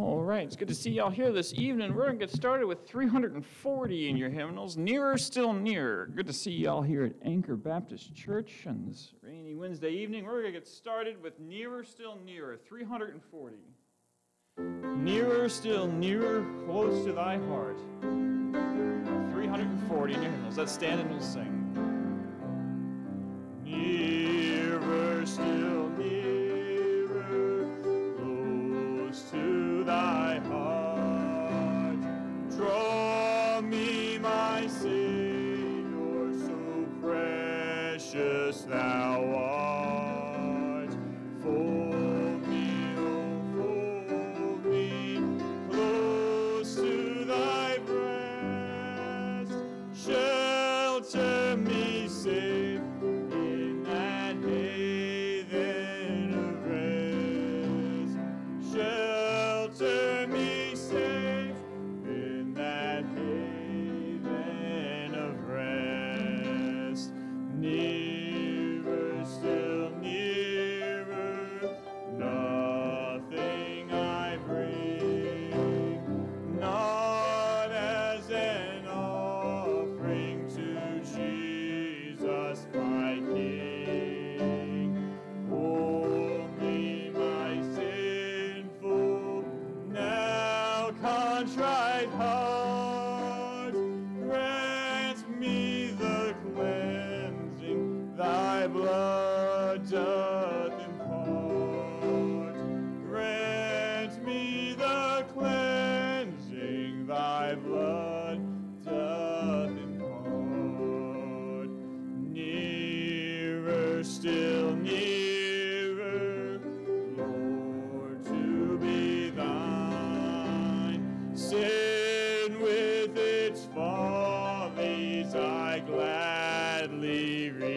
All right, it's good to see y'all here this evening. We're going to get started with 340 in your hymnals, Nearer Still Nearer. Good to see y'all here at Anchor Baptist Church on this rainy Wednesday evening. We're going to get started with Nearer Still Nearer, 340. Nearer still nearer, close to thy heart. 340 in your hymnals. Let's stand and we'll sing.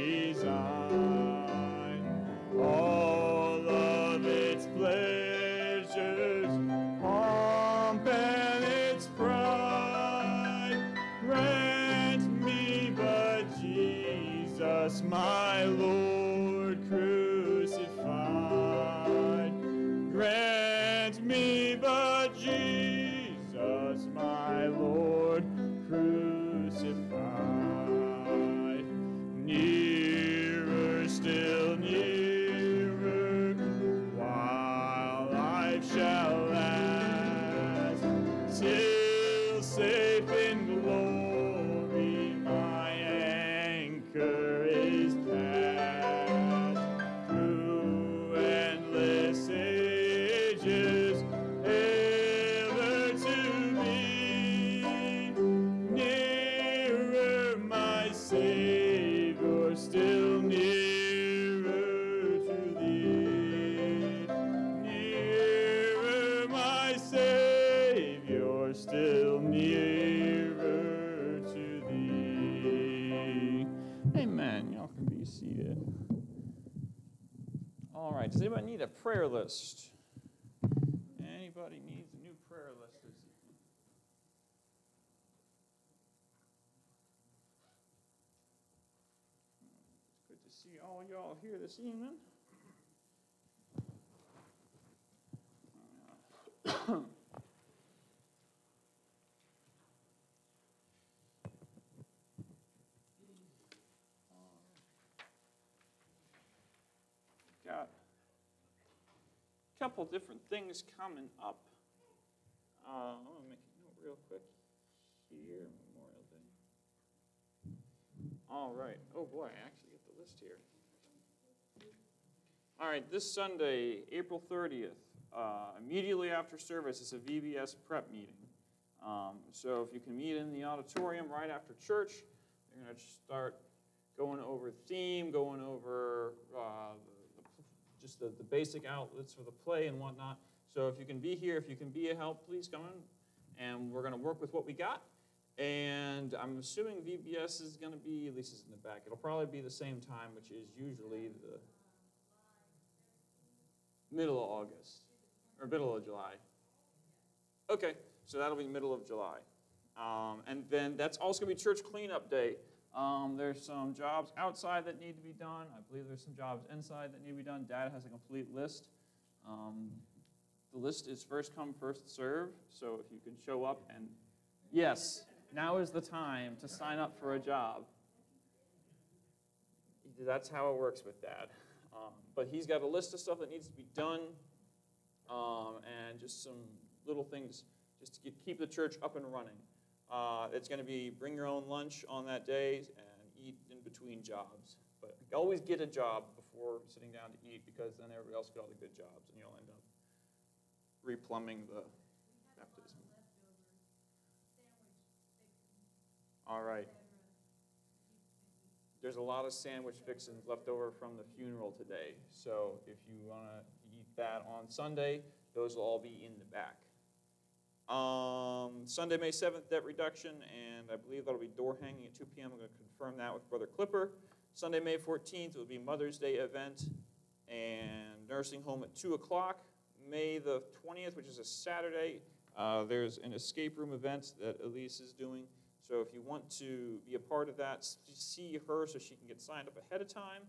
Gladly prayer list? Anybody needs a new prayer list this evening? It's good to see all y'all here this evening. Got a couple different things coming up. Uh, I'm gonna make a note real quick here, Memorial Day. All right. Oh boy, I actually get the list here. All right, this Sunday, April 30th, uh, immediately after service, is a VBS prep meeting. Um, so if you can meet in the auditorium right after church, they're going to start going over theme, going over uh, the, just the, the basic outlets for the play and whatnot. So if you can be here, if you can be a help, please come in. And we're going to work with what we got. And I'm assuming VBS is going to be, at least it's in the back, it'll probably be the same time, which is usually the middle of August, or middle of July. Okay, so that'll be middle of July. Um, and then that's also going to be church cleanup day. Um, there's some jobs outside that need to be done. I believe there's some jobs inside that need to be done. Dad has a complete list. Um, the list is first come, first serve, so if you can show up and, yes, now is the time to sign up for a job. That's how it works with Dad. Um, But he's got a list of stuff that needs to be done, um, and just some little things, just to keep the church up and running. Uh, It's gonna be bring your own lunch on that day and eat in between jobs. But always get a job before sitting down to eat, because then everybody else get all the good jobs, and you'll end up replumbing the baptism. All right. There's a lot of sandwich fixings left over from the funeral today, so if you want to eat that on Sunday, those will all be in the back. Um, Sunday, May 7th, debt reduction, and I believe that'll be door hanging at 2 PM. I'm going to confirm that with Brother Clipper. Sunday, May 14th will be Mother's Day event and nursing home at 2 o'clock. May the 20th, which is a Saturday, uh, there's an escape room event that Elise is doing. So if you want to be a part of that, see her so she can get signed up ahead of time.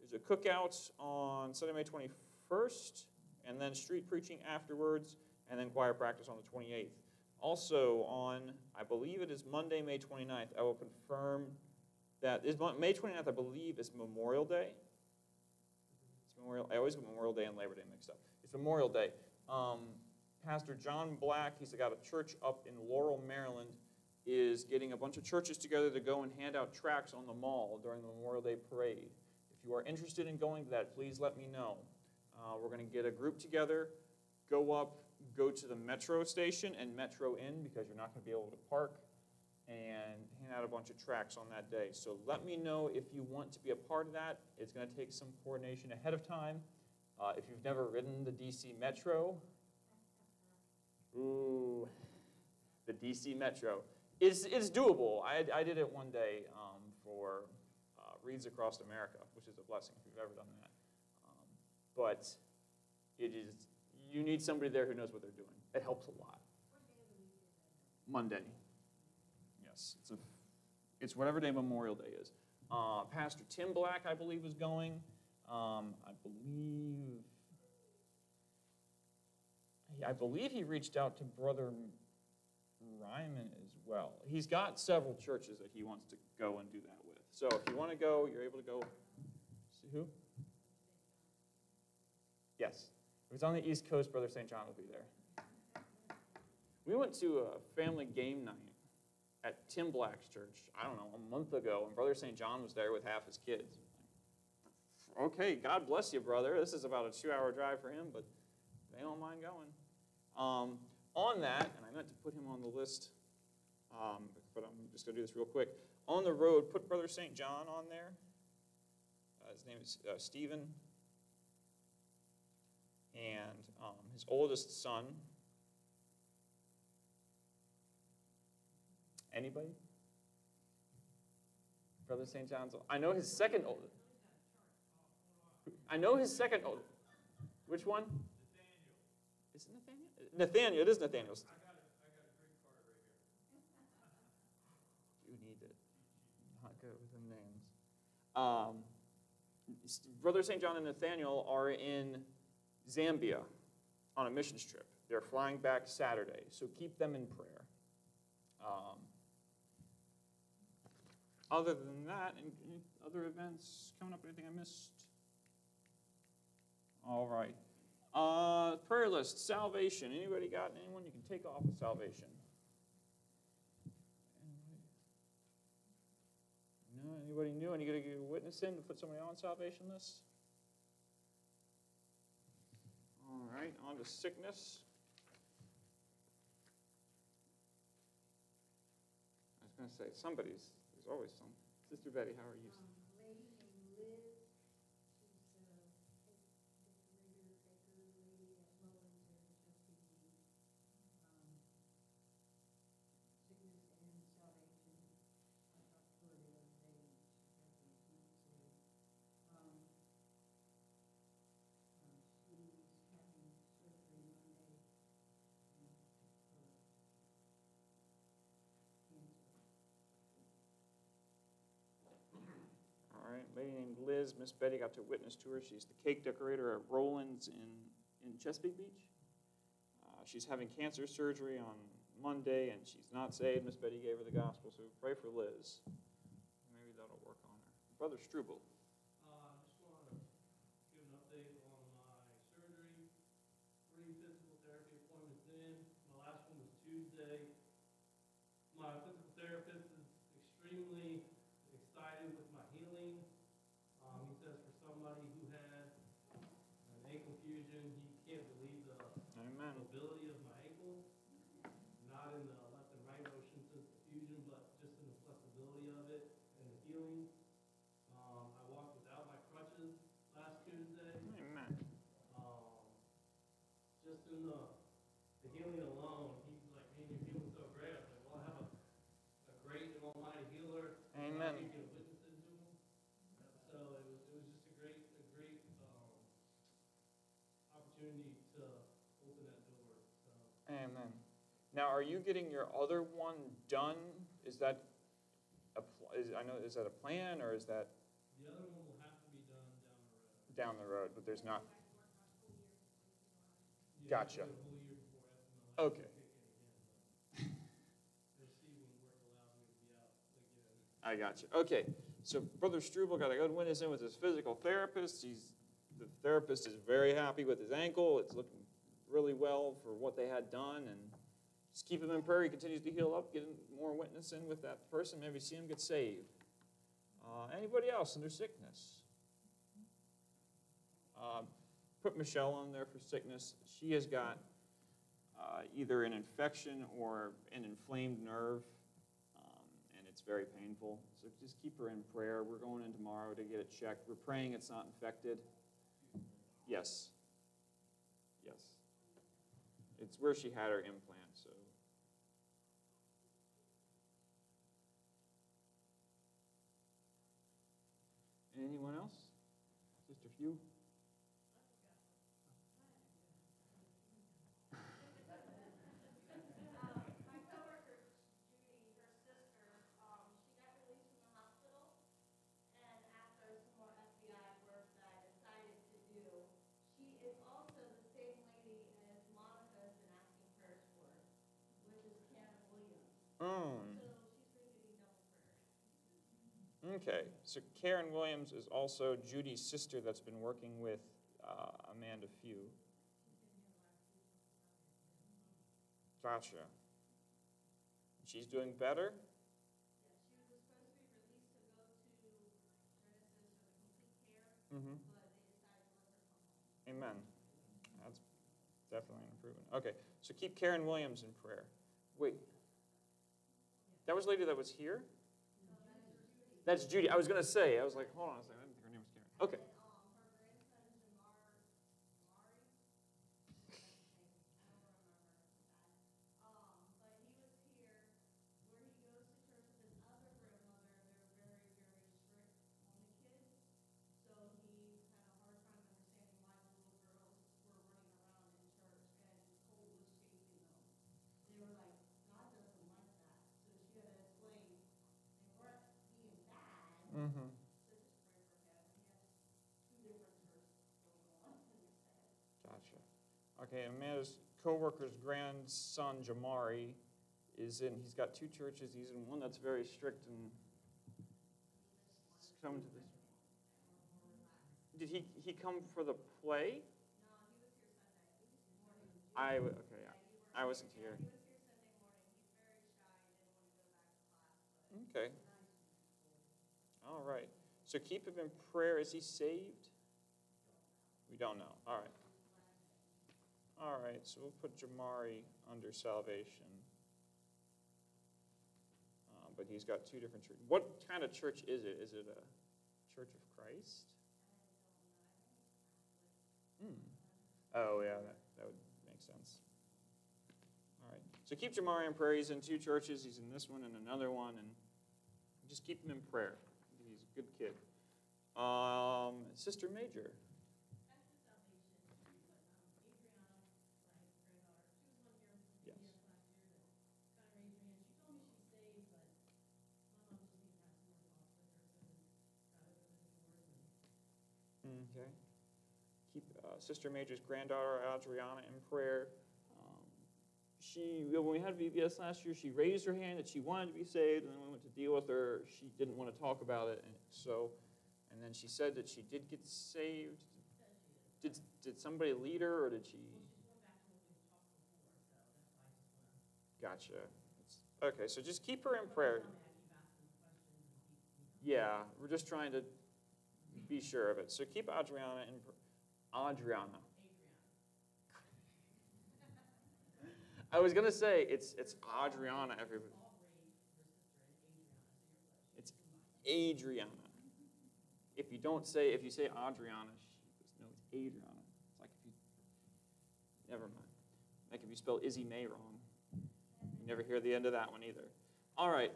There's a cookout on Sunday, May 21st, and then street preaching afterwards, and then choir practice on the 28th. Also on, I believe it is Monday, May 29th, I will confirm that, is, May 29th, I believe, is Memorial Day. It's Memorial, I always get Memorial Day and Labor Day mixed up. It's Memorial Day. Um, Pastor John Black, he's got a church up in Laurel, Maryland, is getting a bunch of churches together to go and hand out tracts on the mall during the Memorial Day parade. If you are interested in going to that, please let me know. Uh, we're going to get a group together, go up, go to the metro station and metro in because you're not going to be able to park, and hand out a bunch of tracks on that day. So let me know if you want to be a part of that. It's going to take some coordination ahead of time. Uh, if you've never ridden the DC Metro, ooh, the DC Metro. It's, it's doable. I, I did it one day um, for uh, Reads Across America, which is a blessing if you've ever done that. Um, but it is, you need somebody there who knows what they're doing. It helps a lot. Monday. Yes, it's, a, it's whatever day Memorial Day is. Uh, Pastor Tim Black, I believe, is going. Um, I believe, I believe he reached out to Brother Ryman as well. He's got several churches that he wants to go and do that with. So if you want to go, you're able to go. See who? Yes. If it's on the East Coast, Brother St. John will be there. We went to a family game night at Tim Black's church, I don't know, a month ago, and Brother St. John was there with half his kids. Okay, God bless you, brother. This is about a two hour drive for him, but they don't mind going. Um, on that, and I meant to put him on the list, um, but I'm just going to do this real quick. On the road, put Brother St. John on there. Uh, his name is uh, Stephen. And um, his oldest son. Anybody? Brother St. John's. I know his second oldest. I know his second oldest. Which one? Is it Nathaniel? Nathaniel, it is Nathaniel's. You need it. Not good with the names. Um, Brother St. John and Nathaniel are in Zambia on a missions trip. They're flying back Saturday, so keep them in prayer. Um, other than that, any other events coming up? Anything I missed? All right. Uh, prayer list, salvation. Anybody got anyone you can take off of salvation? No, anybody new? Any gonna get a witness in to put somebody on salvation list? All right, on to sickness. I was gonna say, somebody's, there's always some. Sister Betty, how are you? Lady named Liz, Miss Betty got to witness to her. She's the cake decorator at Roland's in, in Chesapeake Beach. Uh, she's having cancer surgery on Monday, and she's not saved. Miss Betty gave her the gospel, so pray for Liz. Maybe that'll work on her. Brother Struble. Uh, just want to give an update on my surgery, three physical therapy appointments in. My last one was Tuesday. My physical therapist is extremely excited with my healing. Um, he says for somebody who had an ankle fusion, he can't believe the Amen. mobility of my ankle, not in the left and right motion since the fusion, but just in the flexibility of it and the healing. Um, I walked without my crutches last Tuesday. Amen. Um, just in the, the healing alone, he's like, man, you're healing so great. I was like, well, I have a, a great and almighty healer. Amen. You can witness it to him. So it was, it was just a great, a great, um, opportunity to open that door, so. Amen. Now, are you getting your other one done? Is that a, pl- is, I know, is that a plan, or is that The other one will have to be done down the road. down the road, but there's not? Yeah, Gotcha. it's been a whole year before FMLA Okay. will kick in again, but We'll see when work allows me to be out again. I got you. Okay, so Brother Struble got a good witness in with his physical therapist. He's, the therapist is very happy with his ankle. It's looking really well for what they had done, and just keep him in prayer. He continues to heal up, getting more witness in with that person. Maybe see him get saved. Uh, anybody else under sickness? Um, put Michelle on there for sickness. She has got uh, either an infection or an inflamed nerve um, and it's very painful. So just keep her in prayer. We're going in tomorrow to get it checked. We're praying it's not infected. Yes. Yes. It's where she had her implant, so. Anyone else? Just a few? My Okay, so Karen Williams is also Judy's sister that's been working with uh, Amanda Few. Gotcha. She's doing better? Yeah, she was supposed to be released to go to Genesis for the complete care, Mm-hmm. but they decided to let her come home. Amen. That's definitely an improvement. Okay, so keep Karen Williams in prayer. Wait. That was lady that was here? That's Judy. I was going to say, I was like, hold on a second. I didn't think her name was Karen. Okay. And, um, her grandson, Jamar, Jamari, I don't remember that. Um, but he was here, where he goes to church with his other grandmother, they're very, very strict on the kids. So he had a hard time understanding why the little girls were running around in church and Cole was chasing them. They were like, God doesn't like that, so she had to explain, they weren't being bad, Mm-hmm. so just pray for him. He has two different churches going on in his head. Gotcha. Okay, Amanda's coworker's grandson, Jamari, is in, he's got two churches. He's in one that's very strict and coming to this. Did he, he come for the play? No, he was here Sunday. He was morning. I, okay, Yeah, yeah. you were- I wasn't here. He was here Sunday morning. He's very shy. He didn't want to go back to class. Okay, all right. So keep him in prayer. Is he saved? We don't know. All right. All right, so we'll put Jamari under salvation. Uh, But he's got two different churches. What kind of church is it? Is it a Church of Christ? Hmm. Oh, yeah, that, that would make sense. All right, so keep Jamari in prayer. He's in two churches. He's in this one and another one, and just keep him in prayer. He's a good kid. Um, Sister Major. Okay. Keep uh, Sister Major's granddaughter Adriana in prayer. Um, she, when we had VBS last year, she raised her hand that she wanted to be saved, and then we went to deal with her, she didn't want to talk about it, and so, and then she said that she did get saved. Did, did somebody lead her, or did she? Gotcha. Okay, so just keep her in prayer. Yeah, we're just trying to be sure of it. So keep Adriana in, Adriana. I was gonna say, it's, it's Adriana, everybody. It's Adriana. If you don't say, if you say Adriana, she goes, no, it's Adriana. It's like if you, never mind. Like if you spell Izzy May wrong, you never hear the end of that one either. All right.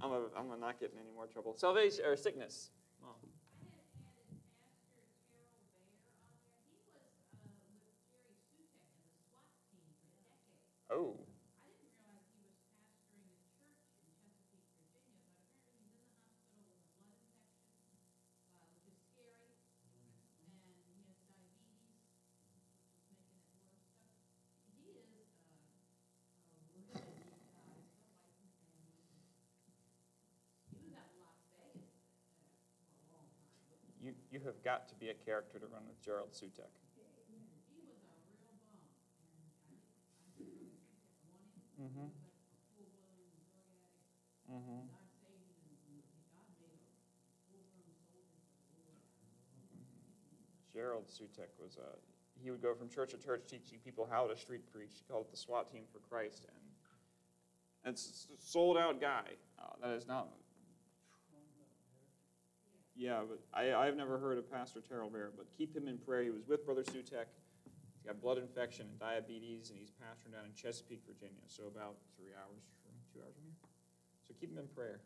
I'm a, I'm not getting any more trouble. Salvation or sickness. Mom. I had added Pastor Terrell Bear on there. He was, uh, with Jerry Sutek in the SWAT team for decades. Oh. I didn't realize he was pastoring a church in Chesapeake, Virginia, but apparently he's in the hospital with a blood infection, uh, which is scary. And he has diabetes, which is making it worse. So He is, uh, a really neat guy, still fighting families. He was at Las Vegas, uh, for a long time, but You, have got to be a character to run with Gerald Sutek. a Mm-hmm. a. Mm-hmm. A. Gerald Sutek was uh, he would go from church to church teaching people how to street preach. He called it the SWAT team for Christ, and and it's a sold out guy. Uh, that is not. Yeah, but I, I've never heard of Pastor Terrell Bear, but keep him in prayer. He was with Brother Sutek. He's got blood infection and diabetes, and he's pastoring down in Chesapeake, Virginia, so about three hours from two hours from here. So keep him in prayer.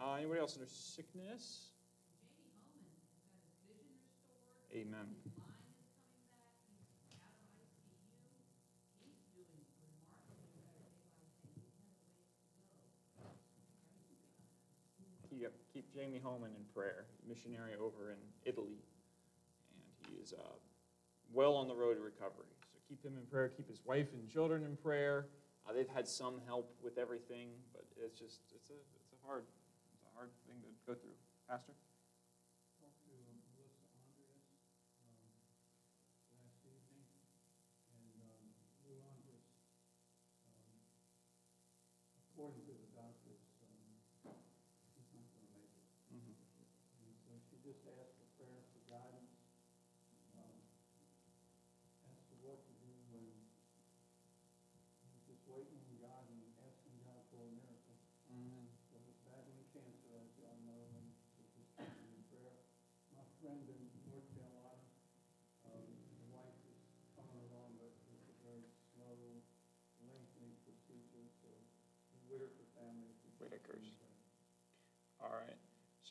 Uh, anybody else under sickness? Jamie Homan has had his vision restored. Amen. Jamie Holman in prayer, missionary over in Italy. And he is uh, well on the road to recovery. So keep him in prayer. Keep his wife and children in prayer. Uh, they've had some help with everything, but it's just, it's a, it's a hard, it's a hard thing to go through. Pastor?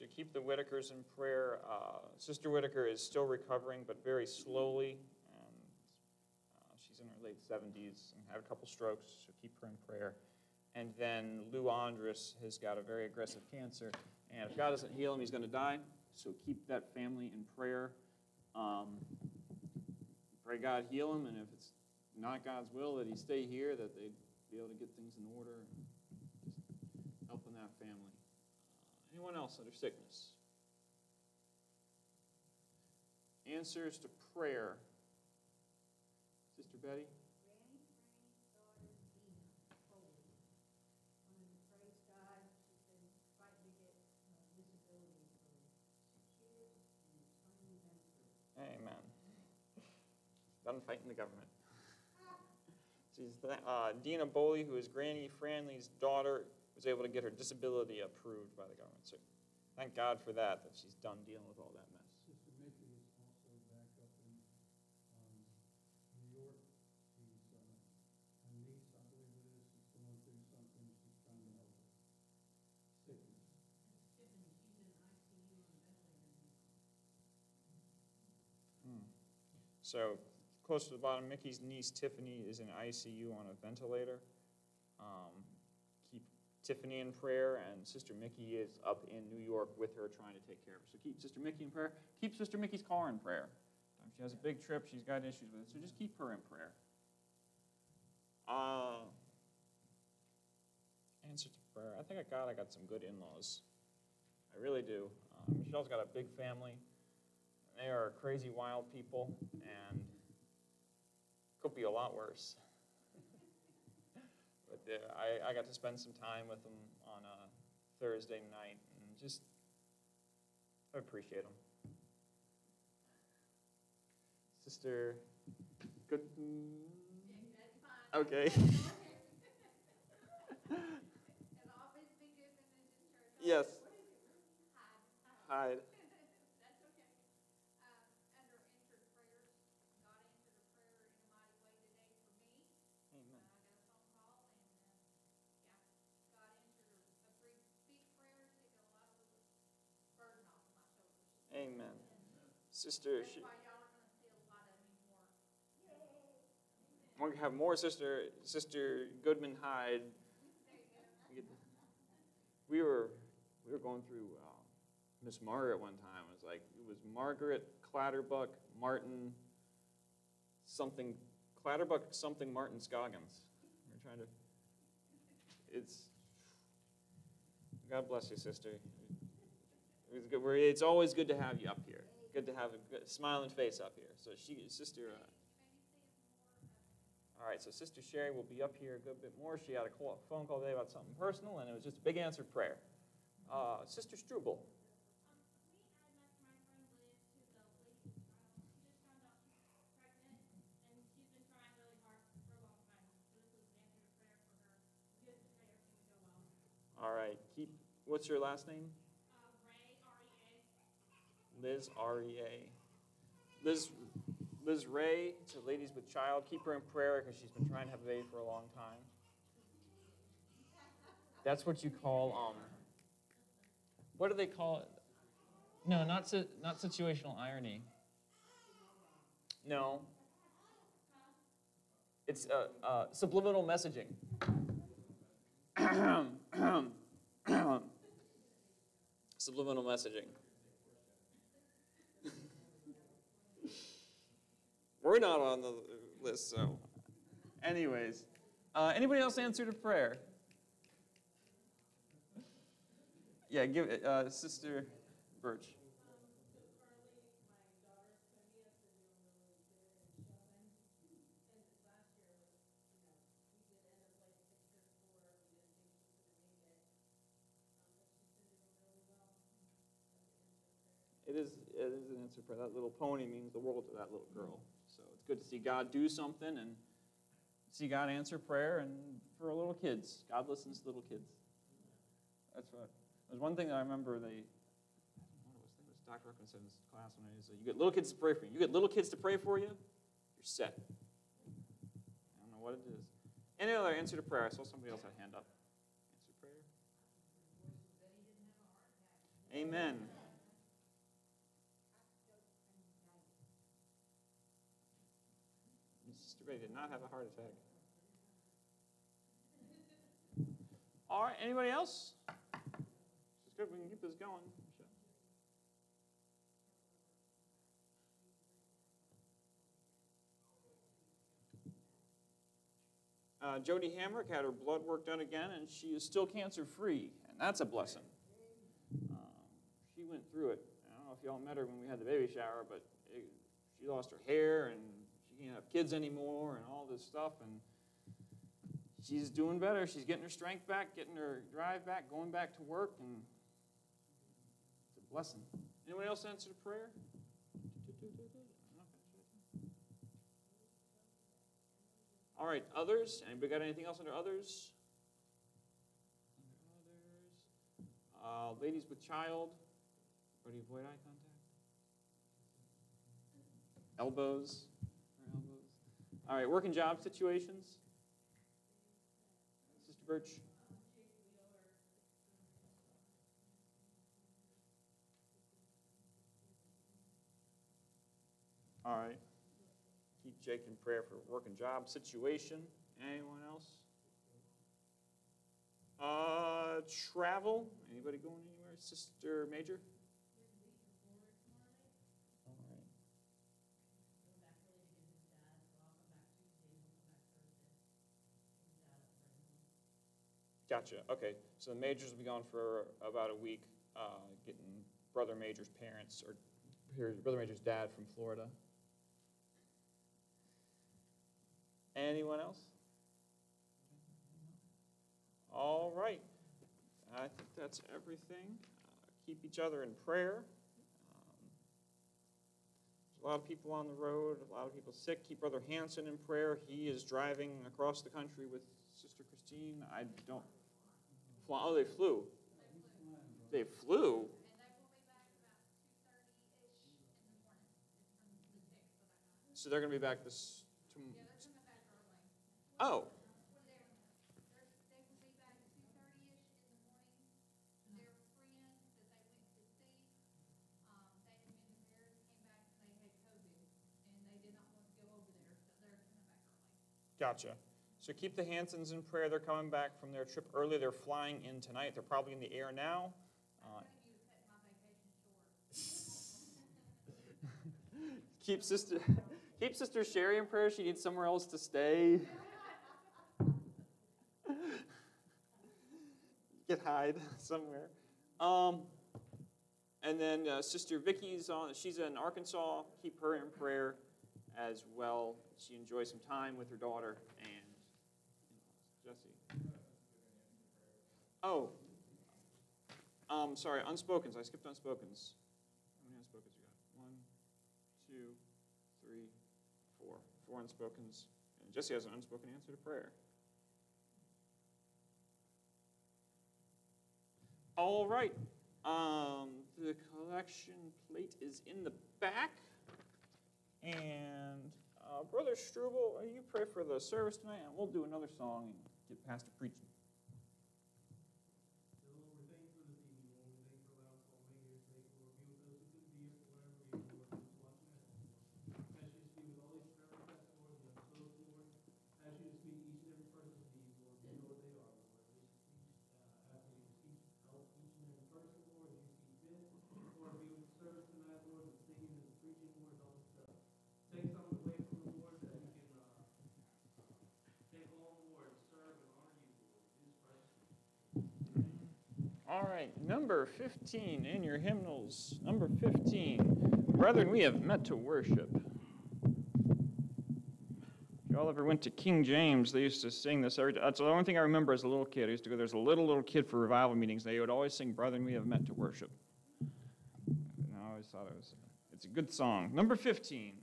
So keep the Whitakers in prayer. Uh, Sister Whitaker is still recovering, but very slowly. And uh, she's in her late 70s and had a couple strokes, so keep her in prayer. And then Lou Andres has got a very aggressive cancer, and if God doesn't heal him, he's going to die. So keep that family in prayer. Um, pray God heal him, and if it's not God's will that he stay here, that they be able to get things in order and just helping that family. Anyone else under sickness? Answers to prayer. Sister Betty? Amen. Done fighting the government. She's uh, Dina Boley, who is Granny Franley's daughter, was able to get her disability approved by the government. So thank God for that, that she's done dealing with all that mess. Sister Mickey is also back up in, um, New York. She's, uh, a niece, I believe it is, is going through something, she's trying to help her. Sickness. That's Tiffany, she's hmm. in ICU on a ventilator now. So close to the bottom, Mickey's niece Tiffany is in ICU on a ventilator. Um, Tiffany in prayer, and Sister Mickey is up in New York with her trying to take care of her. So keep Sister Mickey in prayer. Keep Sister Mickey's car in prayer. Um, She has a big trip, she's got issues with it, so just keep her in prayer. Uh, answer to prayer. I think I got I got some good in-laws. I really do. Uh, Michelle's got a big family. They are crazy wild people, and could be a lot worse. But uh, I, I got to spend some time with them on a Thursday night, and just I appreciate them. Sister, good. Okay. And always be good in this church. Yes. Hide. Me more. we're gonna have more Sister Sister Goodman Hyde. There you go. We We were we were going through uh, Miss Margaret one time. It was like it was Margaret Clatterbuck Martin something Clatterbuck something Martin Scoggins. We're trying to. It's. God bless you, sister. It was good. It's always good to have you up here. Good to have a good, smiling face up here. So she, sister. Uh, all right, so Sister Sherry will be up here a good bit more. She had a call, phone call today about something personal, and it was just a big answered prayer. Uh, Sister Struble. All right, keep. What's your last name? R-E-A. Liz R E A. Liz, Liz Rea to Ladies with Child. Keep her in prayer because she's been trying to have a baby for a long time. That's what you call um. What do they call it? No, not si- not situational irony. No. It's uh, uh, subliminal messaging. subliminal messaging. We're not on the list, so. Anyways, uh, anybody else answered a prayer? Yeah, give it, uh, Sister Birch. It is, it is an answer prayer. That little pony means the world to that little girl. So it's good to see God do something and see God answer prayer. And for little kids, God listens to little kids. That's what. There's one thing that I remember they. What it was. It was Dr. This class when he said, "You get little kids to pray for you. You get little kids to pray for you, you're set." I don't know what it is. Any other answer to prayer? I saw somebody else had a hand up. Answer prayer. Amen. Betty did not have a heart attack. All right, anybody else? It's good, we can keep this going. Uh, Jody Hamrick had her blood work done again, and she is still cancer-free, and that's a blessing. Um, she went through it. I don't know if y'all met her when we had the baby shower, but it, she lost her hair, and can't have kids anymore, and all this stuff, and she's doing better. She's getting her strength back, getting her drive back, going back to work, and it's a blessing. Anyone else answer the prayer? All right, others? Anybody got anything else under others? Under others. Uh, ladies with child. Or you avoid eye contact? Elbows. All right, work and job situations. Sister Birch. All right. Keep Jake in prayer for work and job situation. Anyone else? Uh, travel. Anybody going anywhere? Sister Major? Gotcha. Okay. So the majors will be gone for about a week, uh, getting brother major's parents or brother major's dad from Florida. Anyone else? All right. I think that's everything. Uh, keep each other in prayer. Um, there's a lot of people on the road, a lot of people sick. Keep Brother Hanson in prayer. He is driving across the country with Sister Christine. I don't. Fly, oh, they flew. They flew. So they're going to be back this. tom- Oh, gotcha. So keep the Hansons in prayer. They're coming back from their trip early. They're flying in tonight. They're probably in the air now. Uh, keep sister, keep sister Sherry in prayer. She needs somewhere else to stay. Get hide somewhere. Um, and then uh, sister Vicky's on. She's in Arkansas. Keep her in prayer as well. She enjoys some time with her daughter and Jesse. Oh, um, sorry, unspokens. I skipped unspokens. How many unspokens you got? One, two, three, four. Four unspokens. And Jesse has an unspoken answer to prayer. All right. Um, the collection plate is in the back. And uh, Brother Struble, you pray for the service tonight, and we'll do another song and get past the preaching. All right, number 15 in your hymnals. Number 15. Brethren, we have met to worship. If y'all ever went to King James, they used to sing this every That's the only thing I remember as a little kid. I used to go, there's a little, little kid for revival meetings. They would always sing, Brethren, we have met to worship. And I always thought it was, it's a good song. Number 15.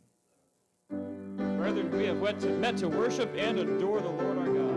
Brethren, we have met to, met to worship and adore the Lord our God.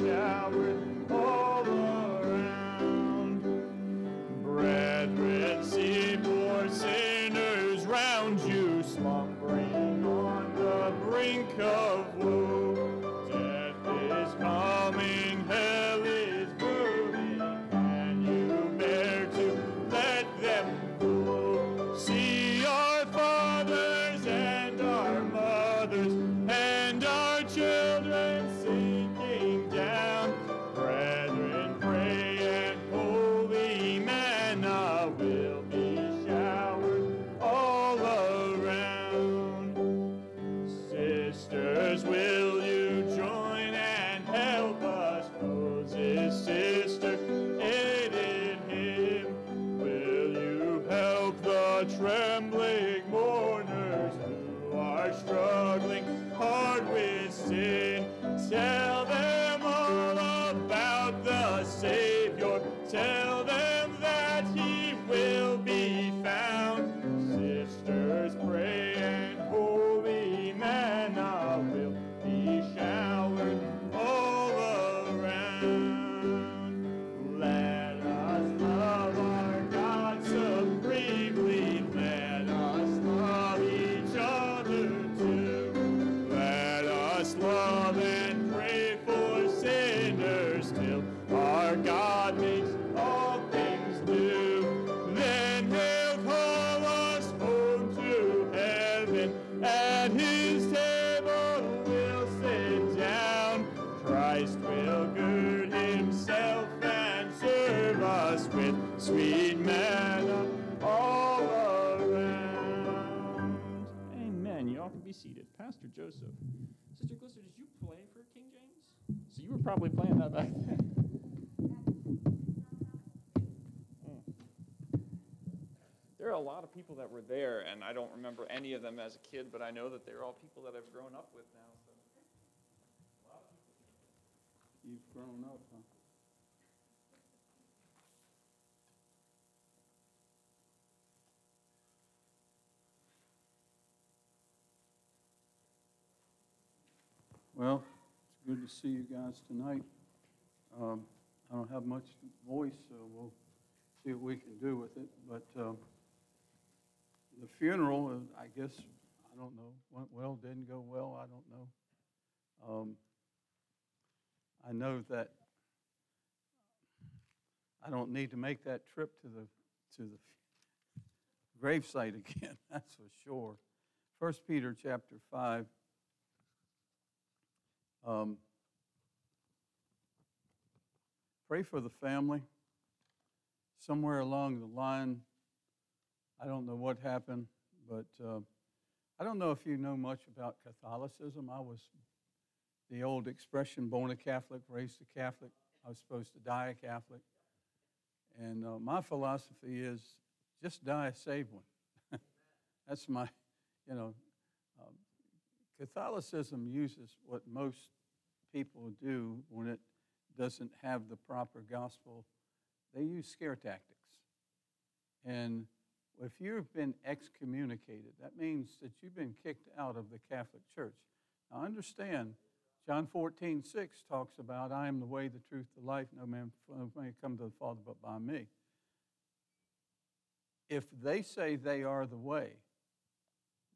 Be Pastor Joseph. Sister Glyster, did you play for King James? So you were probably playing that back then. Hmm. There are a lot of people that were there, and I don't remember any of them as a kid, but I know that they're all people that I've grown up with now. So. You've grown up, huh? Well, it's good to see you guys tonight. Um, I don't have much voice, so we'll see what we can do with it. But um, the funeral, uh, I guess, I don't know, went well, didn't go well, I don't know. Um, I know that I don't need to make that trip to the to the gravesite again. That's for sure. First Peter chapter five. Um, pray for the family. Somewhere along the line, I don't know what happened, but uh, I don't know if you know much about Catholicism. I was the old expression born a Catholic, raised a Catholic. I was supposed to die a Catholic. And uh, my philosophy is just die a saved one. That's my, you know, Catholicism uses what most people do when it doesn't have the proper gospel. They use scare tactics. And if you've been excommunicated, that means that you've been kicked out of the Catholic Church. Now understand, John 14, 6 talks about, I am the way, the truth, the life. No man may come to the Father but by me. If they say they are the way,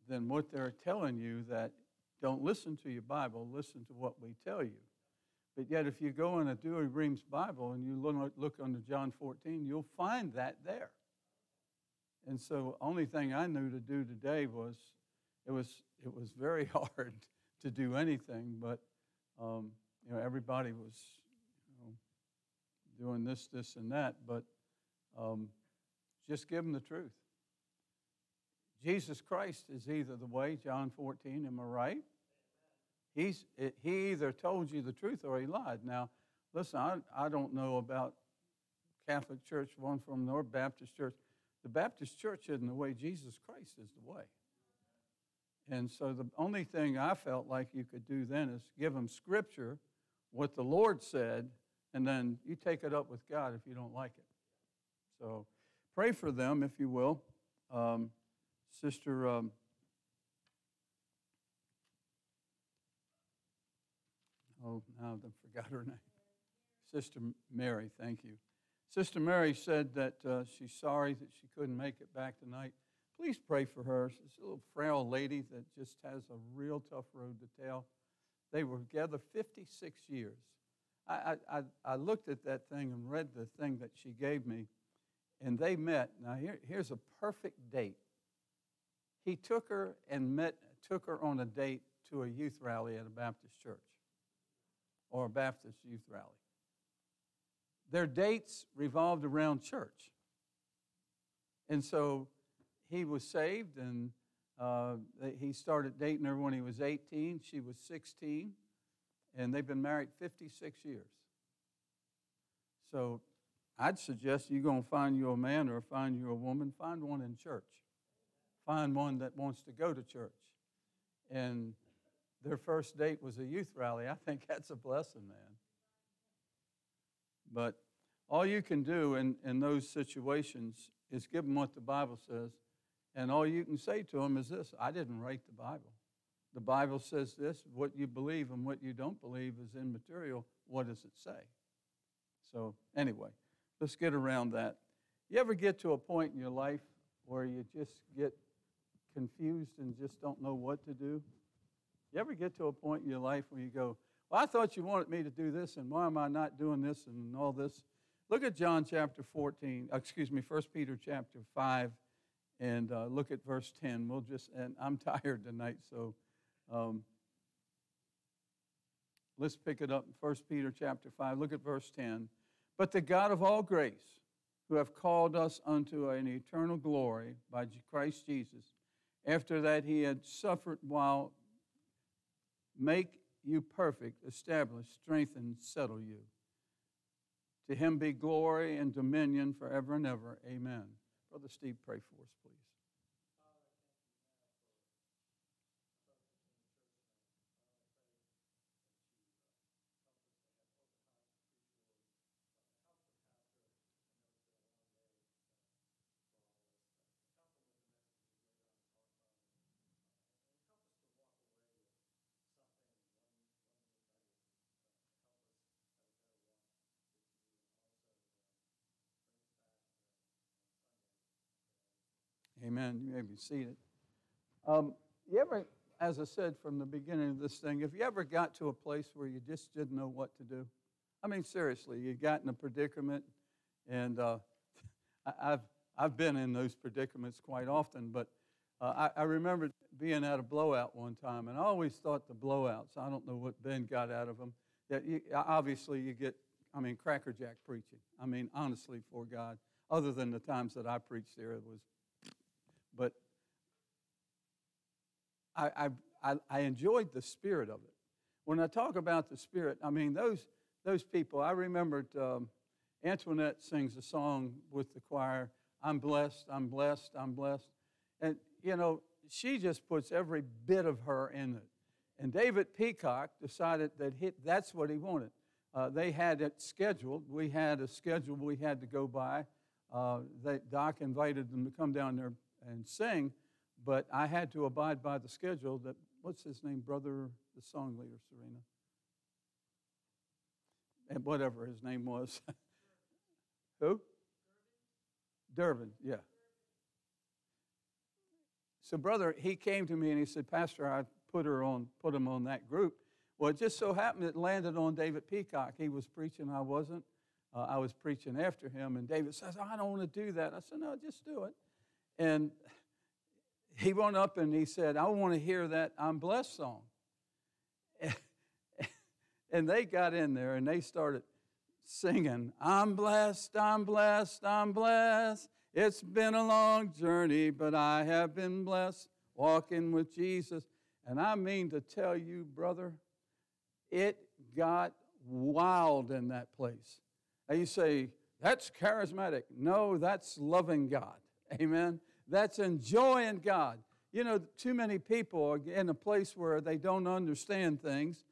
then what they're telling you that don't listen to your Bible, listen to what we tell you. But yet, if you go in a Douay-Rheims Bible and you look, look under John 14, you'll find that there. And so, only thing I knew to do today was it was it was very hard to do anything, but um, you know everybody was you know, doing this, this, and that. But um, just give them the truth. Jesus Christ is either the way, John 14, am I right? He's, he either told you the truth or he lied. Now, listen, I, I don't know about Catholic Church, one from North Baptist Church. The Baptist Church isn't the way. Jesus Christ is the way. And so the only thing I felt like you could do then is give them Scripture, what the Lord said, and then you take it up with God if you don't like it. So pray for them, if you will. Um, Sister um, Oh, now I forgot her name. Sister Mary, thank you. Sister Mary said that uh, she's sorry that she couldn't make it back tonight. Please pray for her. She's a little frail lady that just has a real tough road to tell. They were together 56 years. I, I, I looked at that thing and read the thing that she gave me, and they met. Now, here, here's a perfect date. He took her and met, took her on a date to a youth rally at a Baptist church or a Baptist youth rally. Their dates revolved around church. And so he was saved and uh, he started dating her when he was 18. She was 16. And they've been married 56 years. So I'd suggest you're going to find you a man or find you a woman, find one in church. Find one that wants to go to church. And their first date was a youth rally. I think that's a blessing, man. But all you can do in, in those situations is give them what the Bible says. And all you can say to them is this I didn't write the Bible. The Bible says this what you believe and what you don't believe is immaterial. What does it say? So, anyway, let's get around that. You ever get to a point in your life where you just get confused and just don't know what to do? You ever get to a point in your life where you go, Well, I thought you wanted me to do this, and why am I not doing this and all this? Look at John chapter 14, excuse me, 1 Peter chapter 5, and uh, look at verse 10. We'll just, and I'm tired tonight, so Um, let's pick it up in 1 Peter chapter 5. Look at verse 10. But the God of all grace, who have called us unto an eternal glory by Christ Jesus, after that he had suffered while make you perfect, establish, strengthen, settle you. To him be glory and dominion forever and ever. Amen. Brother Steve, pray for us, please. Amen. You may be seated. Um, you ever, as I said from the beginning of this thing, have you ever got to a place where you just didn't know what to do? I mean, seriously, you got in a predicament, and uh, I, have I've been in those predicaments quite often, but uh, I, I remember being at a blowout one time, and I always thought the blowouts, I don't know what Ben got out of them, that you, obviously you get, I mean, crackerjack preaching. I mean, honestly, for God, other than the times that I preached there, it was but I, I, I enjoyed the spirit of it. When I talk about the spirit, I mean, those, those people, I remembered um, Antoinette sings a song with the choir, I'm blessed, I'm blessed, I'm blessed. And, you know, she just puts every bit of her in it. And David Peacock decided that he, that's what he wanted. Uh, they had it scheduled. We had a schedule we had to go by. Uh, they, Doc invited them to come down there and sing, but I had to abide by the schedule that, what's his name, brother, the song leader, Serena? And whatever his name was. Who? Durbin, yeah. So, brother, he came to me and he said, Pastor, I put her on, put him on that group. Well, it just so happened it landed on David Peacock. He was preaching, I wasn't. Uh, I was preaching after him, and David says, I don't want to do that. I said, No, just do it. And he went up and he said, I want to hear that I'm blessed song. And they got in there and they started singing, I'm blessed, I'm blessed, I'm blessed. It's been a long journey, but I have been blessed walking with Jesus. And I mean to tell you, brother, it got wild in that place. And you say, that's charismatic. No, that's loving God. Amen. That's enjoying God. You know, too many people are in a place where they don't understand things.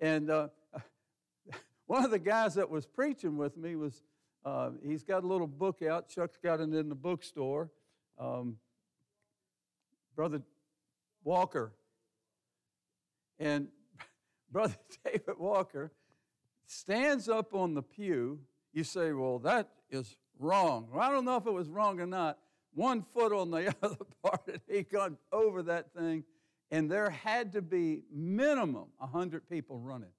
And uh, one of the guys that was preaching with me was, uh, he's got a little book out. Chuck's got it in the bookstore. Um, Brother Walker. And Brother David Walker stands up on the pew. You say, well, that is wrong. Well, I don't know if it was wrong or not, one foot on the other part, and he got over that thing. And there had to be minimum 100 people running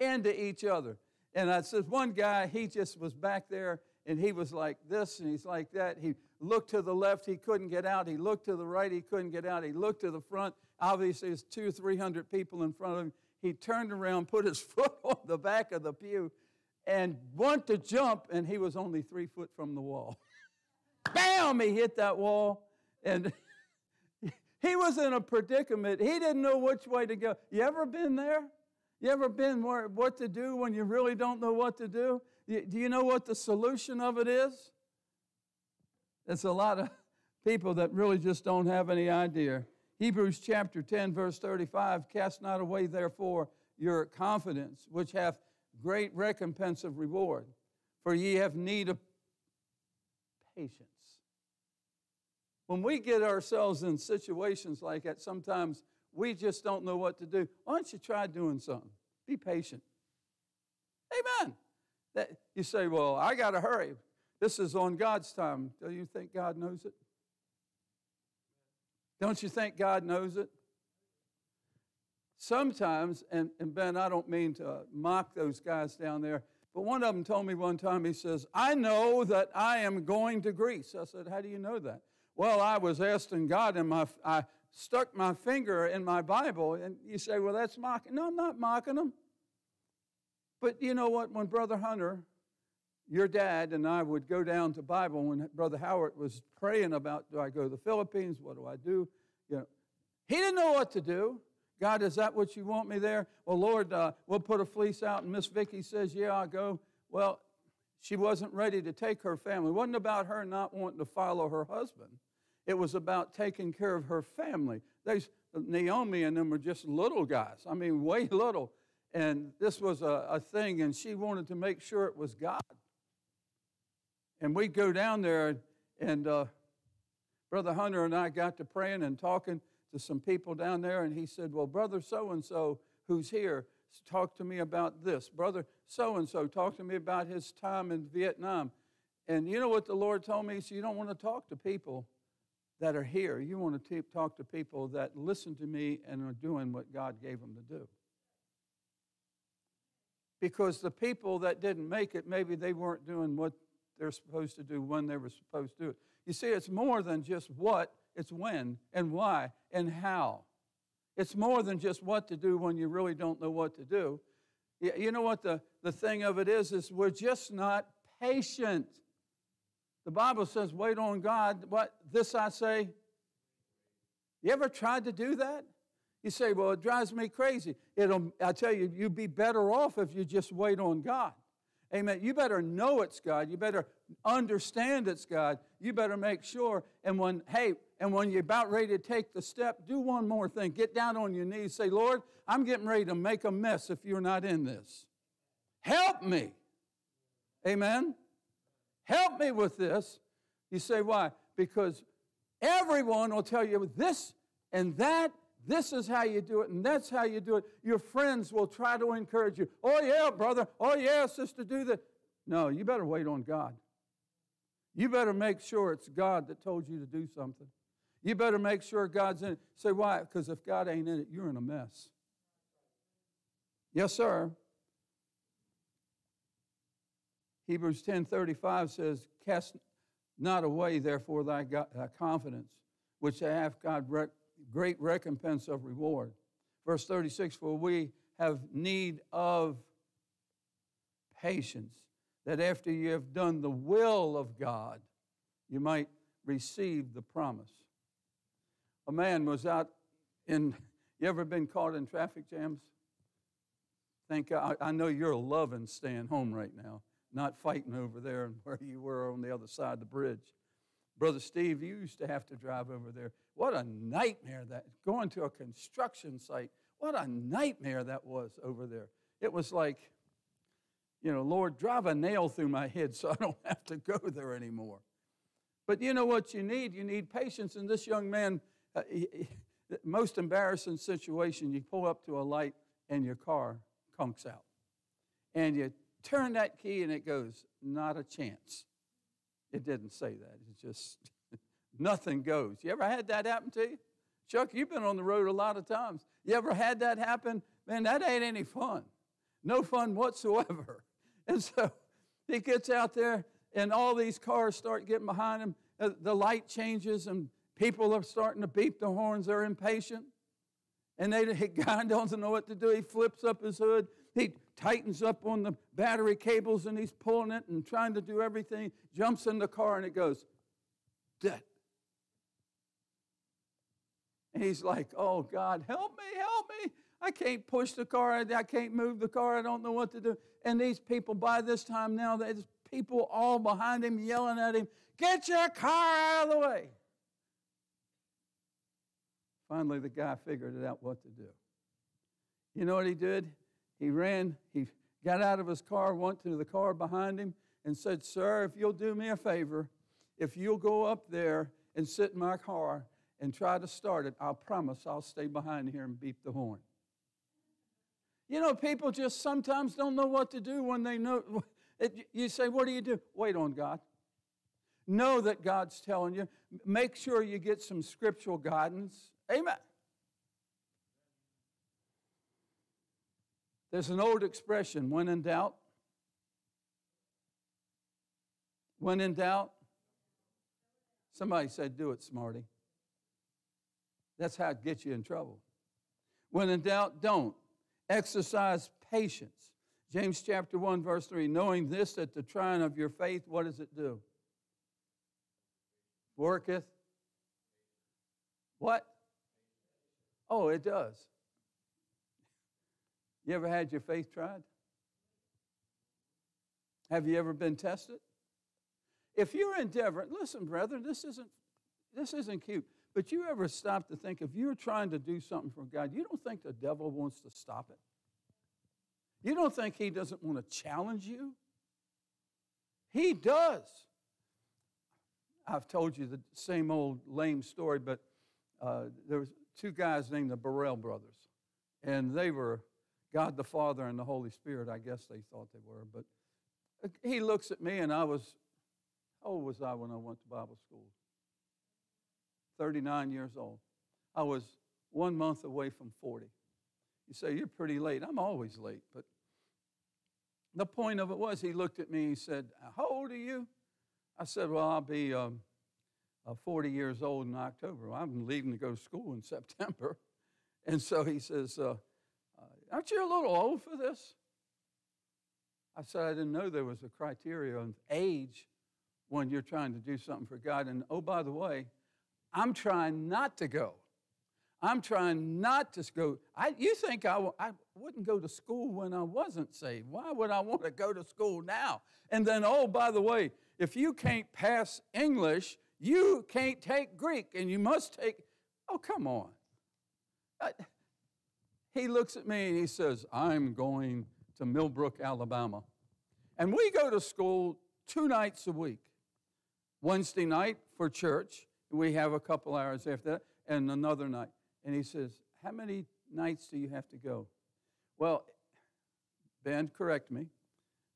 into each other. And I said, one guy, he just was back there and he was like this and he's like that. He looked to the left, he couldn't get out. He looked to the right, he couldn't get out. He looked to the front. Obviously, there's two 300 people in front of him. He turned around, put his foot on the back of the pew, and went to jump, and he was only three foot from the wall. bam, he hit that wall. And he was in a predicament. He didn't know which way to go. You ever been there? You ever been where, what to do when you really don't know what to do? Do you know what the solution of it is? It's a lot of people that really just don't have any idea. Hebrews chapter 10, verse 35 Cast not away, therefore, your confidence, which hath great recompense of reward. For ye have need of patience. When we get ourselves in situations like that, sometimes we just don't know what to do. Why don't you try doing something? Be patient. Amen. That, you say, well, I got to hurry. This is on God's time. Do you think God knows it? Don't you think God knows it? Sometimes, and, and Ben, I don't mean to mock those guys down there, but one of them told me one time, he says, I know that I am going to Greece. I said, How do you know that? Well, I was asking God, and my, I stuck my finger in my Bible. And you say, well, that's mocking. No, I'm not mocking them. But you know what? When Brother Hunter, your dad, and I would go down to Bible, when Brother Howard was praying about, do I go to the Philippines? What do I do? You know, he didn't know what to do. God, is that what you want me there? Well, Lord, uh, we'll put a fleece out. And Miss Vicky says, yeah, I'll go. Well, she wasn't ready to take her family. It wasn't about her not wanting to follow her husband. It was about taking care of her family. Naomi and them were just little guys. I mean, way little. And this was a, a thing, and she wanted to make sure it was God. And we'd go down there, and uh, Brother Hunter and I got to praying and talking to some people down there, and he said, Well, Brother so and so who's here, talk to me about this. Brother so and so talked to me about his time in Vietnam. And you know what the Lord told me? He said, You don't want to talk to people that are here. You want to talk to people that listen to me and are doing what God gave them to do. Because the people that didn't make it, maybe they weren't doing what they're supposed to do when they were supposed to do it. You see, it's more than just what, it's when and why and how. It's more than just what to do when you really don't know what to do. You know what the, the thing of it is, is we're just not patient. The Bible says, wait on God. What this I say? You ever tried to do that? You say, well, it drives me crazy. It'll, I tell you, you'd be better off if you just wait on God. Amen. You better know it's God. You better understand it's God. You better make sure. And when, hey, and when you're about ready to take the step, do one more thing. Get down on your knees. Say, Lord, I'm getting ready to make a mess if you're not in this. Help me. Amen. Help me with this. You say, why? Because everyone will tell you this and that. This is how you do it, and that's how you do it. Your friends will try to encourage you. Oh, yeah, brother. Oh, yeah, sister, do that. No, you better wait on God. You better make sure it's God that told you to do something. You better make sure God's in it. Say, why? Because if God ain't in it, you're in a mess. Yes, sir. Hebrews 10:35 says, "Cast not away, therefore, thy, confidence, which hath God rec- great recompense of reward." Verse 36, "For we have need of patience, that after you have done the will of God, you might receive the promise." A man was out in. You ever been caught in traffic jams? Thank God. I know you're loving staying home right now not fighting over there and where you were on the other side of the bridge. Brother Steve, you used to have to drive over there. What a nightmare that, going to a construction site, what a nightmare that was over there. It was like, you know, Lord, drive a nail through my head so I don't have to go there anymore. But you know what you need? You need patience. And this young man, uh, he, he, most embarrassing situation, you pull up to a light and your car conks out. And you turn that key and it goes, not a chance. It didn't say that. It just nothing goes. You ever had that happen to you? Chuck, you've been on the road a lot of times. You ever had that happen? Man, that ain't any fun. No fun whatsoever. And so he gets out there, and all these cars start getting behind him. Uh, the light changes, and people are starting to beep the horns. They're impatient. And they, the guy doesn't know what to do. He flips up his hood. He tightens up on the battery cables and he's pulling it and trying to do everything, jumps in the car and it goes, dead. And he's like, oh, God, help me, help me. I can't push the car. I can't move the car. I don't know what to do. And these people, by this time now, there's people all behind him yelling at him, get your car out of the way. Finally, the guy figured it out what to do. You know what he did? He ran, he got out of his car, went to the car behind him, and said, Sir, if you'll do me a favor, if you'll go up there and sit in my car and try to start it, I'll promise I'll stay behind here and beep the horn. You know, people just sometimes don't know what to do when they know. You say, What do you do? Wait on God. Know that God's telling you. Make sure you get some scriptural guidance. Amen. There's an old expression when in doubt. When in doubt. Somebody said, Do it, Smarty. That's how it gets you in trouble. When in doubt, don't. Exercise patience. James chapter 1, verse 3 knowing this, that the trying of your faith, what does it do? Worketh. What? Oh, it does. You ever had your faith tried? Have you ever been tested? If you're endeavoring, listen, brethren, this isn't this isn't cute. But you ever stop to think if you're trying to do something for God, you don't think the devil wants to stop it? You don't think he doesn't want to challenge you? He does. I've told you the same old lame story, but uh, there was two guys named the Burrell brothers, and they were God the Father and the Holy Spirit. I guess they thought they were, but he looks at me, and I was how old was I when I went to Bible school? 39 years old. I was one month away from 40. You say, You're pretty late. I'm always late. But the point of it was, he looked at me, he said, How old are you? I said, Well, I'll be um, uh, 40 years old in October. Well, I'm leaving to go to school in September. And so he says, uh, uh, Aren't you a little old for this? I said, I didn't know there was a criteria of age when you're trying to do something for God. And oh, by the way, I'm trying not to go. I'm trying not to go. I, you think I wouldn't go to school when I wasn't saved? Why would I want to go to school now? And then, oh, by the way, if you can't pass English, you can't take Greek, and you must take. Oh, come on. I, he looks at me and he says, I'm going to Millbrook, Alabama. And we go to school two nights a week. Wednesday night for church, we have a couple hours after that, and another night. And he says, How many nights do you have to go? Well, Ben, correct me.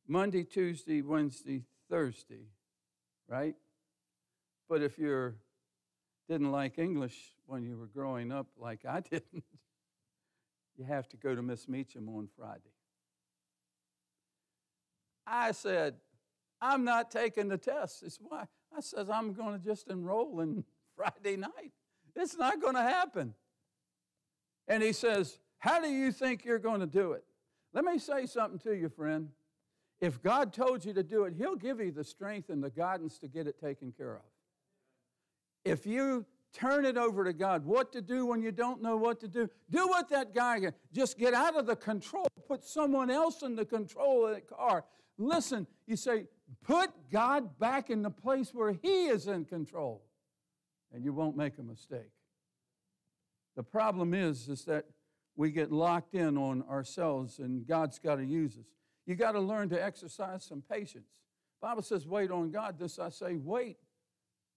Monday, Tuesday, Wednesday, Thursday, right? But if you didn't like English when you were growing up like I didn't, you have to go to Miss Meacham on Friday. I said, I'm not taking the test. It's why I says I'm going to just enroll in Friday night. It's not going to happen. And he says, How do you think you're going to do it? Let me say something to you, friend. If God told you to do it, He'll give you the strength and the guidance to get it taken care of. If you turn it over to God, what to do when you don't know what to do, do what that guy, can. just get out of the control, put someone else in the control of the car. Listen, you say, put God back in the place where He is in control, and you won't make a mistake. The problem is, is that we get locked in on ourselves, and God's got to use us. You got to learn to exercise some patience. Bible says, wait on God. This I say, wait.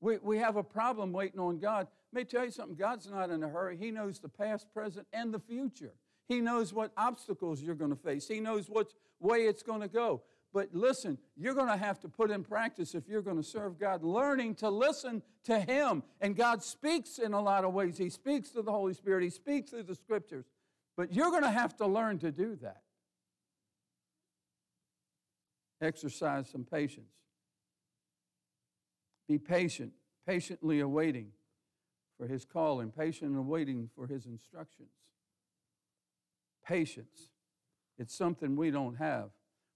We, we have a problem waiting on God. Let me tell you something God's not in a hurry. He knows the past, present, and the future. He knows what obstacles you're going to face, He knows what way it's going to go. But listen, you're going to have to put in practice if you're going to serve God, learning to listen to Him. And God speaks in a lot of ways. He speaks through the Holy Spirit, He speaks through the Scriptures. But you're going to have to learn to do that. Exercise some patience. Be patient, patiently awaiting for His patient and awaiting for His instructions. Patience. It's something we don't have.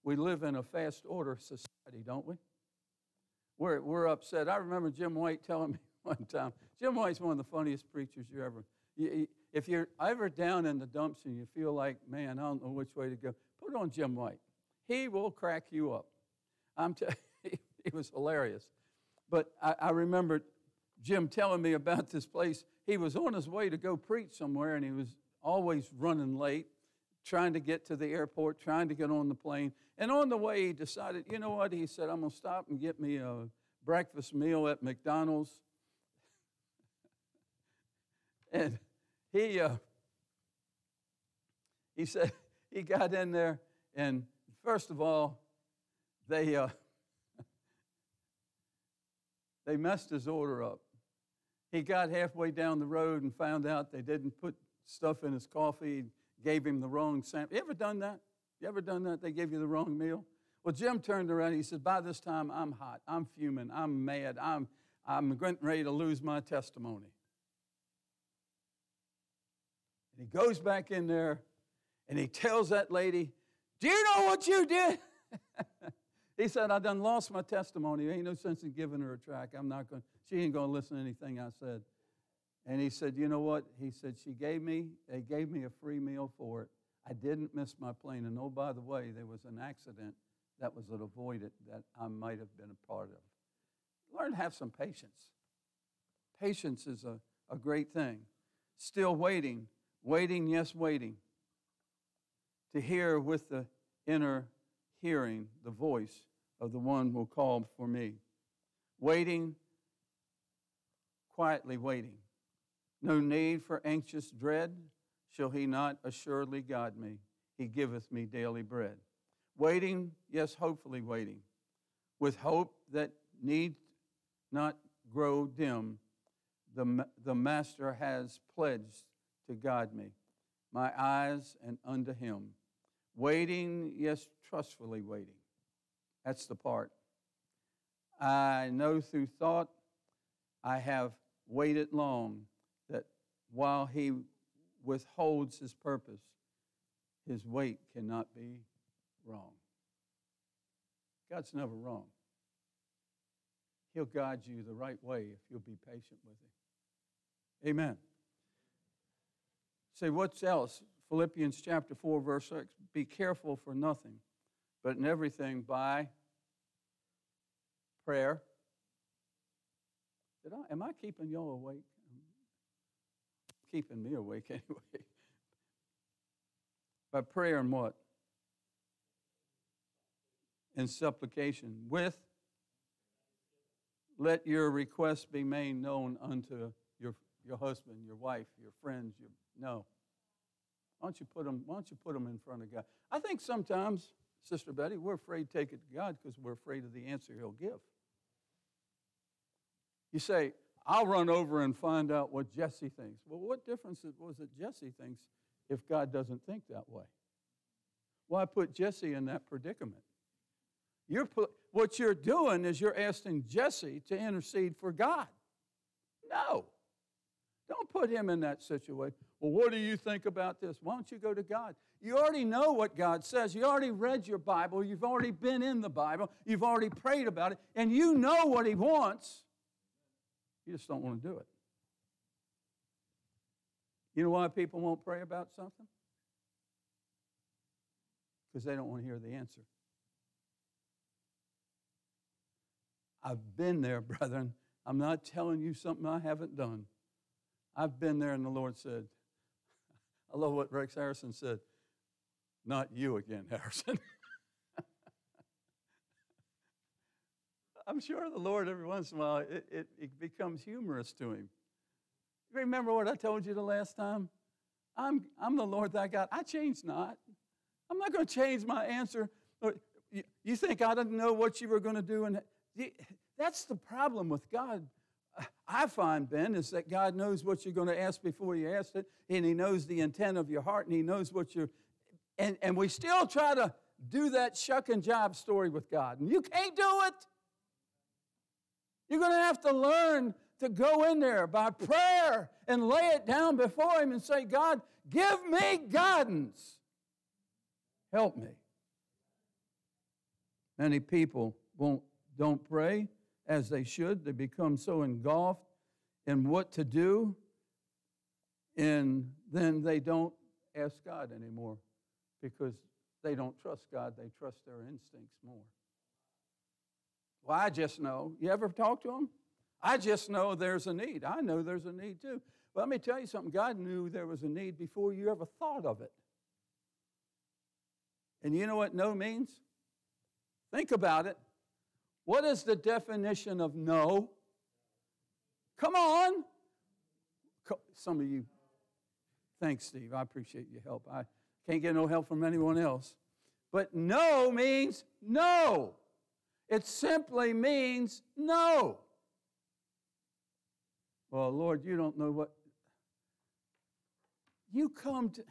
We live in a fast order society, don't we? We're, we're upset. I remember Jim White telling me one time. Jim White's one of the funniest preachers you ever. You, if you're ever down in the dumps and you feel like, man, I don't know which way to go, put on Jim White. He will crack you up. I'm t- he was hilarious. But I, I remember Jim telling me about this place. He was on his way to go preach somewhere, and he was always running late, trying to get to the airport, trying to get on the plane. And on the way, he decided, you know what? He said, I'm going to stop and get me a breakfast meal at McDonald's. and he, uh, he said, he got in there, and first of all, they, uh, they messed his order up. He got halfway down the road and found out they didn't put stuff in his coffee, gave him the wrong sample. You ever done that? You ever done that? They gave you the wrong meal? Well, Jim turned around. He said, By this time, I'm hot. I'm fuming. I'm mad. I'm, I'm getting ready to lose my testimony. And he goes back in there and he tells that lady, Do you know what you did? he said, I done lost my testimony. Ain't no sense in giving her a track. I'm not going, she ain't going to listen to anything I said. And he said, You know what? He said, She gave me, they gave me a free meal for it. I didn't miss my plane. And oh, by the way, there was an accident that was avoided that I might have been a part of. Learn to have some patience. Patience is a, a great thing. Still waiting, waiting, yes, waiting to hear with the inner hearing the voice of the one who called for me. Waiting, quietly waiting. No need for anxious dread. Shall he not assuredly guide me? He giveth me daily bread. Waiting, yes, hopefully waiting, with hope that need not grow dim. The, the Master has pledged to guide me, my eyes and unto him. Waiting, yes, trustfully waiting. That's the part. I know through thought I have waited long while he withholds his purpose, his weight cannot be wrong. God's never wrong. He'll guide you the right way if you'll be patient with him. Amen. Say, what's else? Philippians chapter 4, verse 6. Be careful for nothing, but in everything by prayer. Did I, am I keeping y'all awake? Keeping me awake anyway. by prayer and what? And supplication. With, let your requests be made known unto your, your husband, your wife, your friends. Your, no. Why don't you put them? Why don't you put them in front of God? I think sometimes, Sister Betty, we're afraid to take it to God because we're afraid of the answer He'll give. You say, I'll run over and find out what Jesse thinks. Well, what difference was it Jesse thinks if God doesn't think that way? Why put Jesse in that predicament? You're what you're doing is you're asking Jesse to intercede for God. No. Don't put him in that situation. Well, what do you think about this? Why don't you go to God? You already know what God says. You already read your Bible. You've already been in the Bible. You've already prayed about it. And you know what He wants. You just don't want to do it. You know why people won't pray about something? Because they don't want to hear the answer. I've been there, brethren. I'm not telling you something I haven't done. I've been there, and the Lord said, I love what Rex Harrison said. Not you again, Harrison. I'm sure the Lord, every once in a while, it, it, it, becomes humorous to him. You remember what I told you the last time? I'm, I'm the Lord thy God. I change not. I'm not going to change my answer. You think I didn't know what you were going to do? And that's the problem with God. I find, Ben, is that God knows what you're going to ask before you ask it, and He knows the intent of your heart, and He knows what you're. And, and we still try to do that shuck and job story with God, and you can't do it. You're going to have to learn to go in there by prayer and lay it down before Him and say, God, give me guidance. Help me. Many people won't, don't pray as they should. They become so engulfed in what to do, and then they don't ask God anymore because they don't trust God. They trust their instincts more. Well, I just know. You ever talk to them? I just know there's a need. I know there's a need too. But let me tell you something God knew there was a need before you ever thought of it. And you know what no means? Think about it. What is the definition of no? Come on. Some of you, thanks, Steve. I appreciate your help. I can't get no help from anyone else. But no means no. It simply means no. Well, Lord, you don't know what. You come to.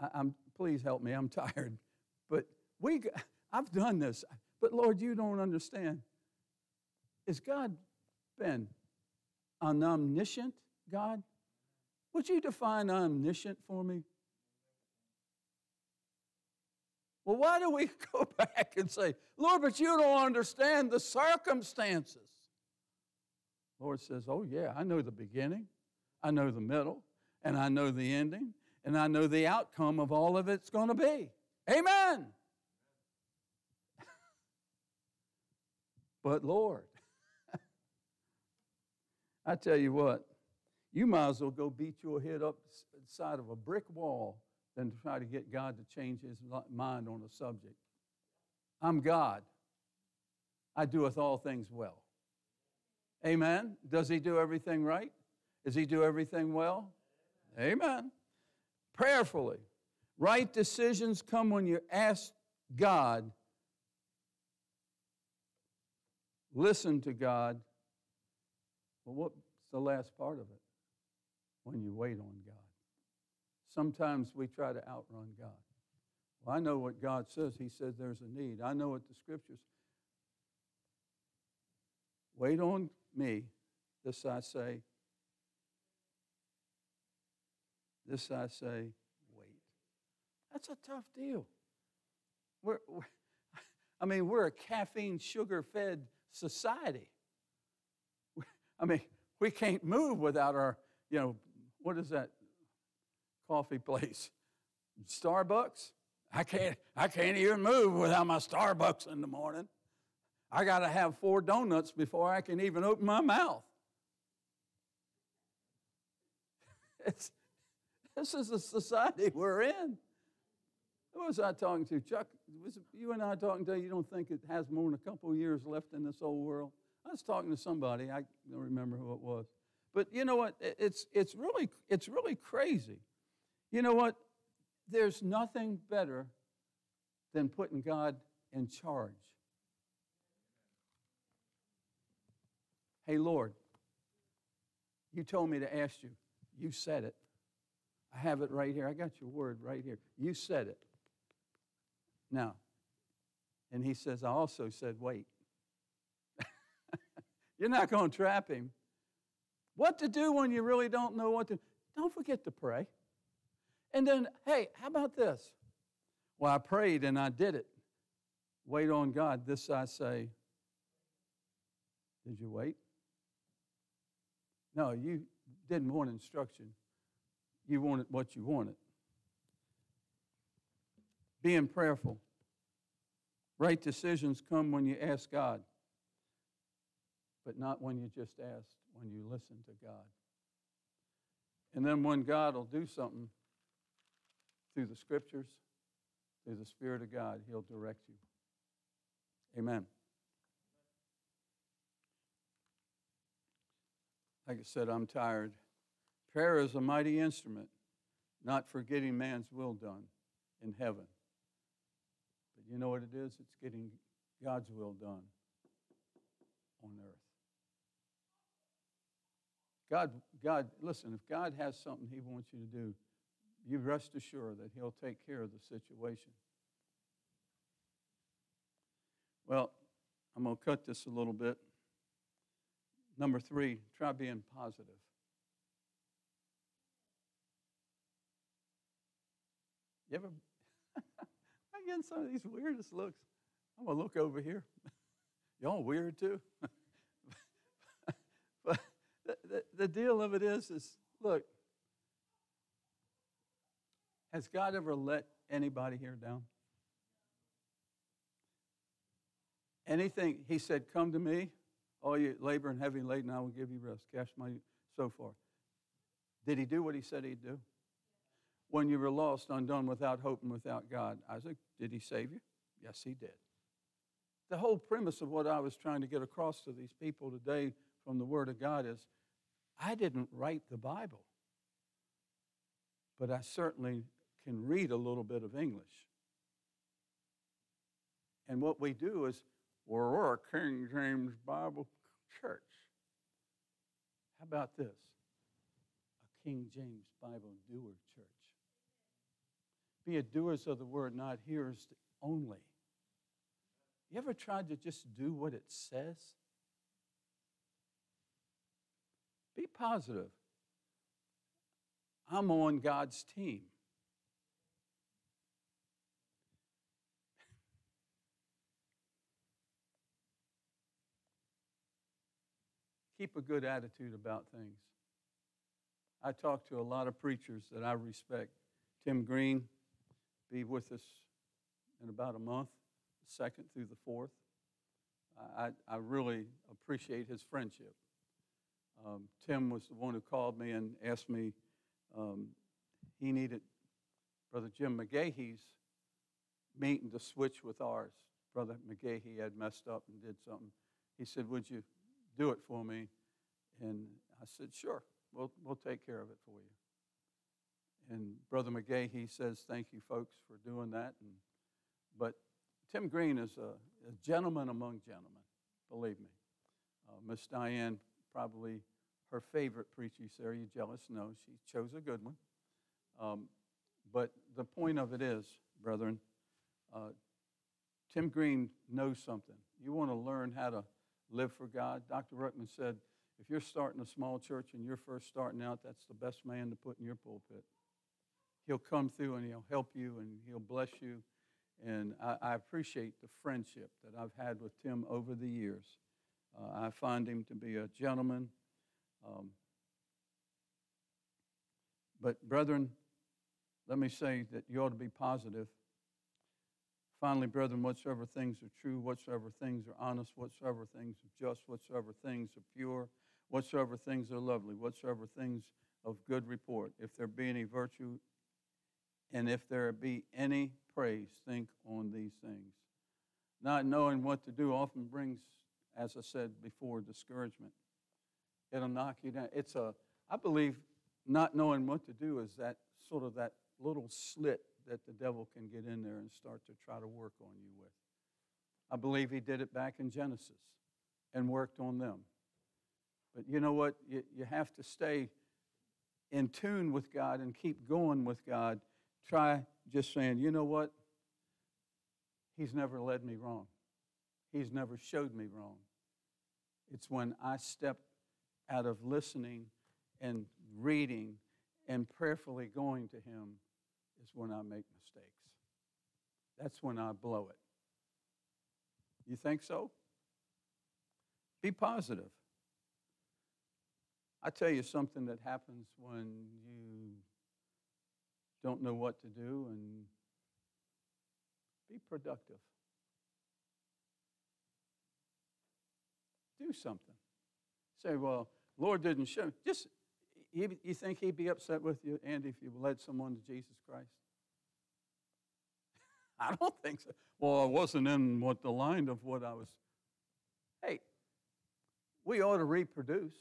I, am please help me. I'm tired, but we. I've done this, but Lord, you don't understand. Is God been an omniscient God? Would you define omniscient for me? Well, why do we go back and say, Lord, but you don't understand the circumstances? Lord says, Oh, yeah, I know the beginning, I know the middle, and I know the ending, and I know the outcome of all of it's going to be. Amen. but Lord, I tell you what, you might as well go beat your head up the side of a brick wall than to try to get God to change his mind on a subject. I'm God. I doeth all things well. Amen. Does he do everything right? Does he do everything well? Amen. Prayerfully. Right decisions come when you ask God. Listen to God. Well, what's the last part of it? When you wait on God. Sometimes we try to outrun God. Well, I know what God says. He says there's a need. I know what the scriptures. Wait on me. This I say. This I say, wait. That's a tough deal. We're, we're I mean, we're a caffeine, sugar fed society. I mean, we can't move without our, you know, what is that coffee place? Starbucks? I can't, I can't even move without my Starbucks in the morning. I got to have four donuts before I can even open my mouth. It's, this is the society we're in. Who was I talking to? Chuck, was you and I talking to? You don't think it has more than a couple years left in this old world? I was talking to somebody. I don't remember who it was. But you know what? It's, it's, really, it's really crazy. You know what? There's nothing better than putting God in charge. Hey, Lord, you told me to ask you. You said it. I have it right here. I got your word right here. You said it. Now, and he says, I also said, wait. You're not going to trap him. What to do when you really don't know what to Don't forget to pray. And then, hey, how about this? Well, I prayed and I did it. Wait on God. This I say. Did you wait? No, you didn't want instruction. You wanted what you wanted. Being prayerful. Right decisions come when you ask God, but not when you just ask, when you listen to God. And then when God will do something through the scriptures, through the Spirit of God, He'll direct you. Amen. Like I said, I'm tired. Prayer is a mighty instrument, not for getting man's will done in heaven. But you know what it is? It's getting God's will done on earth. God, God, listen, if God has something He wants you to do, you rest assured that He'll take care of the situation. Well, I'm going to cut this a little bit. Number three, try being positive. You ever, I get some of these weirdest looks. I'm going to look over here. Y'all weird too? but the, the, the deal of it is, is look, has God ever let anybody here down? Anything, he said, come to me, all you labor and heavy laden, I will give you rest. Cast my, so forth. Did he do what he said he'd do? When you were lost, undone, without hope, and without God, Isaac, did he save you? Yes, he did. The whole premise of what I was trying to get across to these people today from the Word of God is I didn't write the Bible, but I certainly can read a little bit of English. And what we do is we're a King James Bible church. How about this? A King James Bible doer church. Be a doers of the word, not hearers only. You ever tried to just do what it says? Be positive. I'm on God's team. Keep a good attitude about things. I talk to a lot of preachers that I respect. Tim Green, be with us in about a month, second through the fourth. I, I really appreciate his friendship. Um, Tim was the one who called me and asked me, um, he needed Brother Jim McGahee's meeting to switch with ours. Brother McGahee had messed up and did something. He said, Would you do it for me? And I said, Sure, we'll, we'll take care of it for you. And Brother McGahee says, Thank you, folks, for doing that. And, but Tim Green is a, a gentleman among gentlemen, believe me. Uh, Miss Diane, probably her favorite preacher. You say, Are you jealous? No, she chose a good one. Um, but the point of it is, brethren, uh, Tim Green knows something. You want to learn how to live for God. Dr. Ruckman said, if you're starting a small church and you're first starting out, that's the best man to put in your pulpit. He'll come through and he'll help you and he'll bless you. And I, I appreciate the friendship that I've had with Tim over the years. Uh, I find him to be a gentleman. Um, but, brethren, let me say that you ought to be positive. Finally, brethren, whatsoever things are true, whatsoever things are honest, whatsoever things are just, whatsoever things are pure, whatsoever things are lovely, whatsoever things of good report, if there be any virtue, and if there be any praise, think on these things. Not knowing what to do often brings, as I said before, discouragement. It'll knock you down. It's a, I believe, not knowing what to do is that sort of that little slit that the devil can get in there and start to try to work on you with. I believe he did it back in Genesis and worked on them. But you know what? You, you have to stay in tune with God and keep going with God. Try just saying, you know what? He's never led me wrong. He's never showed me wrong. It's when I step out of listening and reading and prayerfully going to Him is when I make mistakes. That's when I blow it. You think so? Be positive. I tell you something that happens when you don't know what to do and be productive. Do something. Say, well, Lord didn't show. Just you, think he'd be upset with you, Andy, if you led someone to Jesus Christ? I don't think so. Well, I wasn't in what the line of what I was. Hey, we ought to reproduce.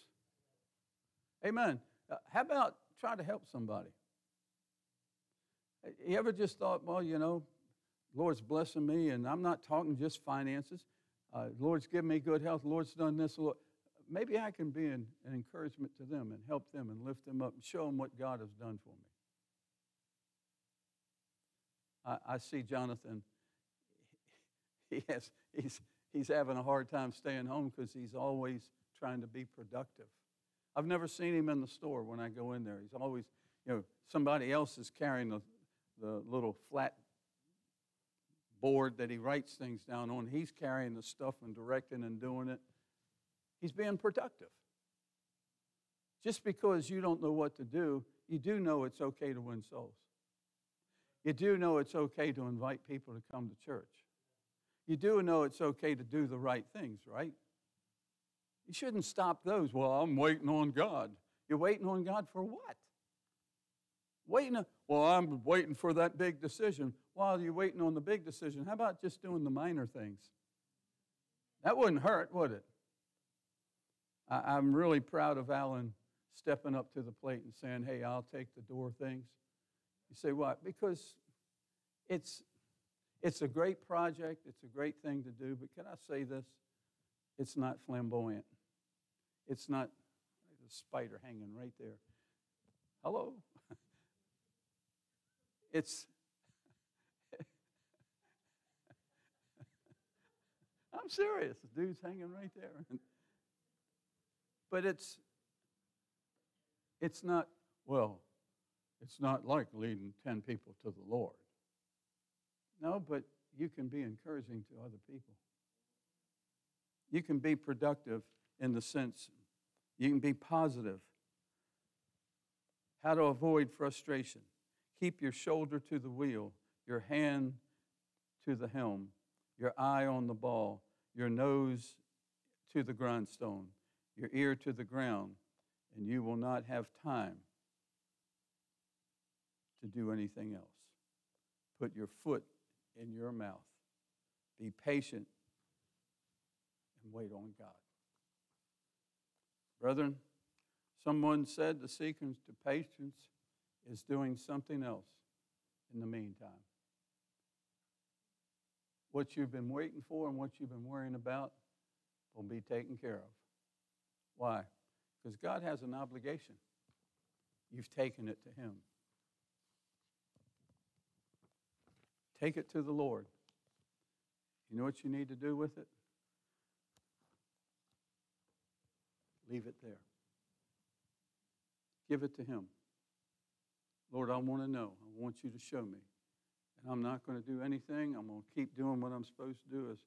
Amen. Uh, how about try to help somebody? You ever just thought, well, you know, Lord's blessing me, and I'm not talking just finances. Uh, Lord's given me good health. Lord's done this. Lord maybe I can be an, an, encouragement to them and help them and lift them up and show them what God has done for me. I, I see Jonathan, he has, he's, he's having a hard time staying home because he's always trying to be productive. I've never seen him in the store when I go in there. He's always, you know, somebody else is carrying the, the little flat board that he writes things down on. He's carrying the stuff and directing and doing it. He's being productive. Just because you don't know what to do, you do know it's okay to win souls. You do know it's okay to invite people to come to church. You do know it's okay to do the right things, right? You shouldn't stop those. Well, I'm waiting on God. You're waiting on God for what? Waiting, well, I'm waiting for that big decision. While you're waiting on the big decision, how about just doing the minor things? That wouldn't hurt, would it? I, am really proud of Alan stepping up to the plate and saying, hey, I'll take the door things. You say, what? Because it's, it's a great project, it's a great thing to do, but can I say this? It's not flamboyant. It's not a spider hanging right there. Hello? it's I'm serious. The dude's hanging right there. But it's, it's not, well, It's not like leading 10 people to the Lord. No, but you can be encouraging to other people. You can be productive in the sense, you can be positive. How to avoid frustration. Keep your shoulder to the wheel, your hand to the helm, your eye on the ball, your nose to the grindstone, your ear to the ground, and you will not have time to do anything else. Put your foot in your mouth. Be patient and wait on God. Brethren, someone said the secret to patience is doing something else in the meantime. What you've been waiting for and what you've been worrying about will be taken care of. Why? Because God has an obligation. You've taken it to Him. Take it to the Lord. You know what you need to do with it? Leave it there. Give it to Him. Lord, I want to know. I want you to show me. And I'm not going to do anything. I'm going to keep doing what I'm supposed to do, is,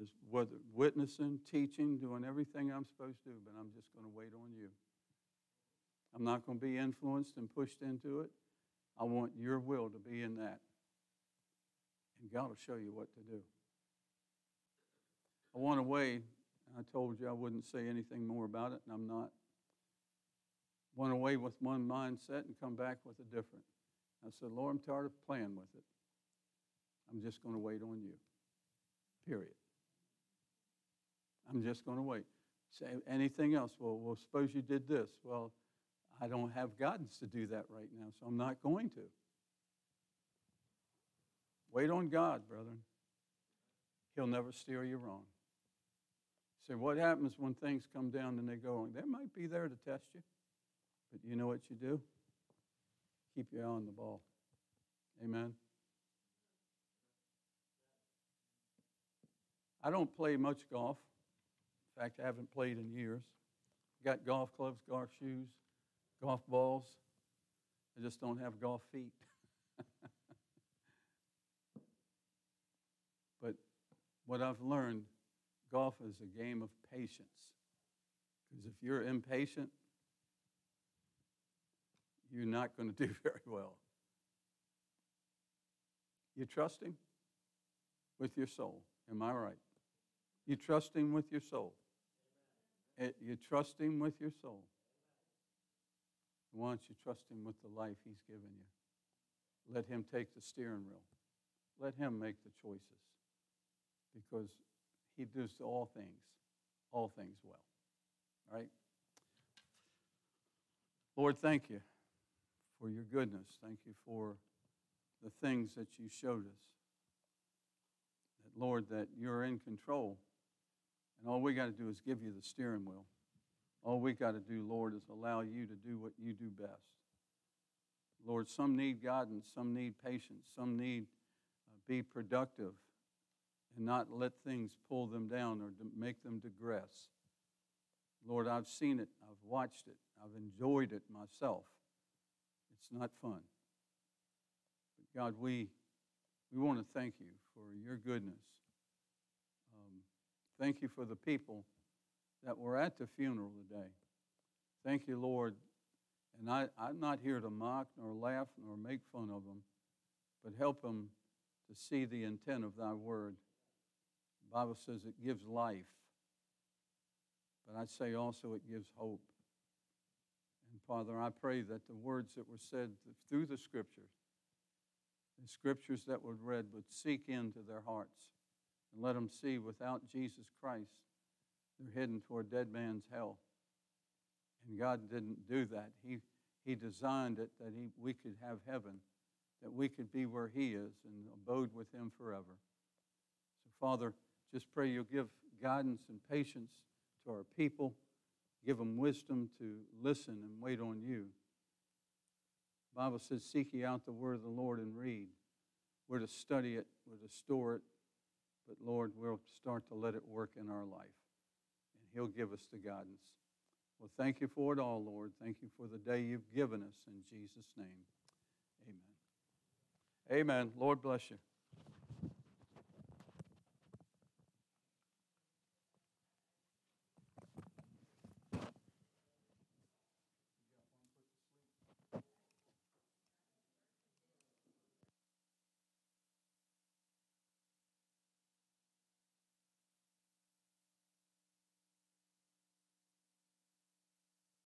is whether witnessing, teaching, doing everything I'm supposed to do, but I'm just going to wait on you. I'm not going to be influenced and pushed into it. I want your will to be in that. And God will show you what to do. I went away, I told you I wouldn't say anything more about it, and I'm not. Went away with one mindset and come back with a different. I said, Lord, I'm tired of playing with it. I'm just going to wait on you. Period. I'm just going to wait. Say anything else? Well, well, suppose you did this. Well, I don't have guidance to do that right now, so I'm not going to. Wait on God, brethren. He'll never steer you wrong. Say, what happens when things come down and they go wrong? They might be there to test you, but you know what you do? Keep your eye on the ball. Amen. I don't play much golf. In fact, I haven't played in years. Got golf clubs, golf shoes, golf balls. I just don't have golf feet. but what I've learned, golf is a game of patience. Because if you're impatient, you're not going to do very well. You trust Him with your soul. Am I right? You trust Him with your soul. Eh, You trust Him with your soul. Why don't you trust Him with the life He's given you? Let Him take the steering wheel. Let Him make the choices. Because He does all things, all things well. Right? Lord, thank you for your goodness. Thank you for the things that you showed us. That, Lord, that you're in control. And all we got to do is give you the steering wheel. All we got to do, Lord, is allow you to do what you do best. Lord, some need guidance, some need patience, some need uh, be productive and not let things pull them down or make them digress. Lord, I've seen it, I've watched it, I've enjoyed it myself. It's not fun. But God, we, we want to thank you for your goodness. Thank you for the people that were at the funeral today. Thank you, Lord. And I, I'm not here to mock nor laugh nor make fun of them, but help them to see the intent of thy word. The Bible says it gives life, but I say also it gives hope. And Father, I pray that the words that were said through the scriptures, the scriptures that were read, would seek into their hearts and let them see without Jesus Christ, they're heading toward dead man's hell. And God didn't do that. He, he designed it that he, we could have heaven, that we could be where He is and abode with Him forever. So, Father, just pray you'll give guidance and patience to our people. Give them wisdom to listen and wait on you. The Bible says, Seek ye out the word of the Lord and read. We're to study it, we're to store it, but Lord, we'll start to let it work in our life. And He'll give us the guidance. Well, thank you for it all, Lord. Thank you for the day you've given us in Jesus' name. Amen. Amen. Lord bless you.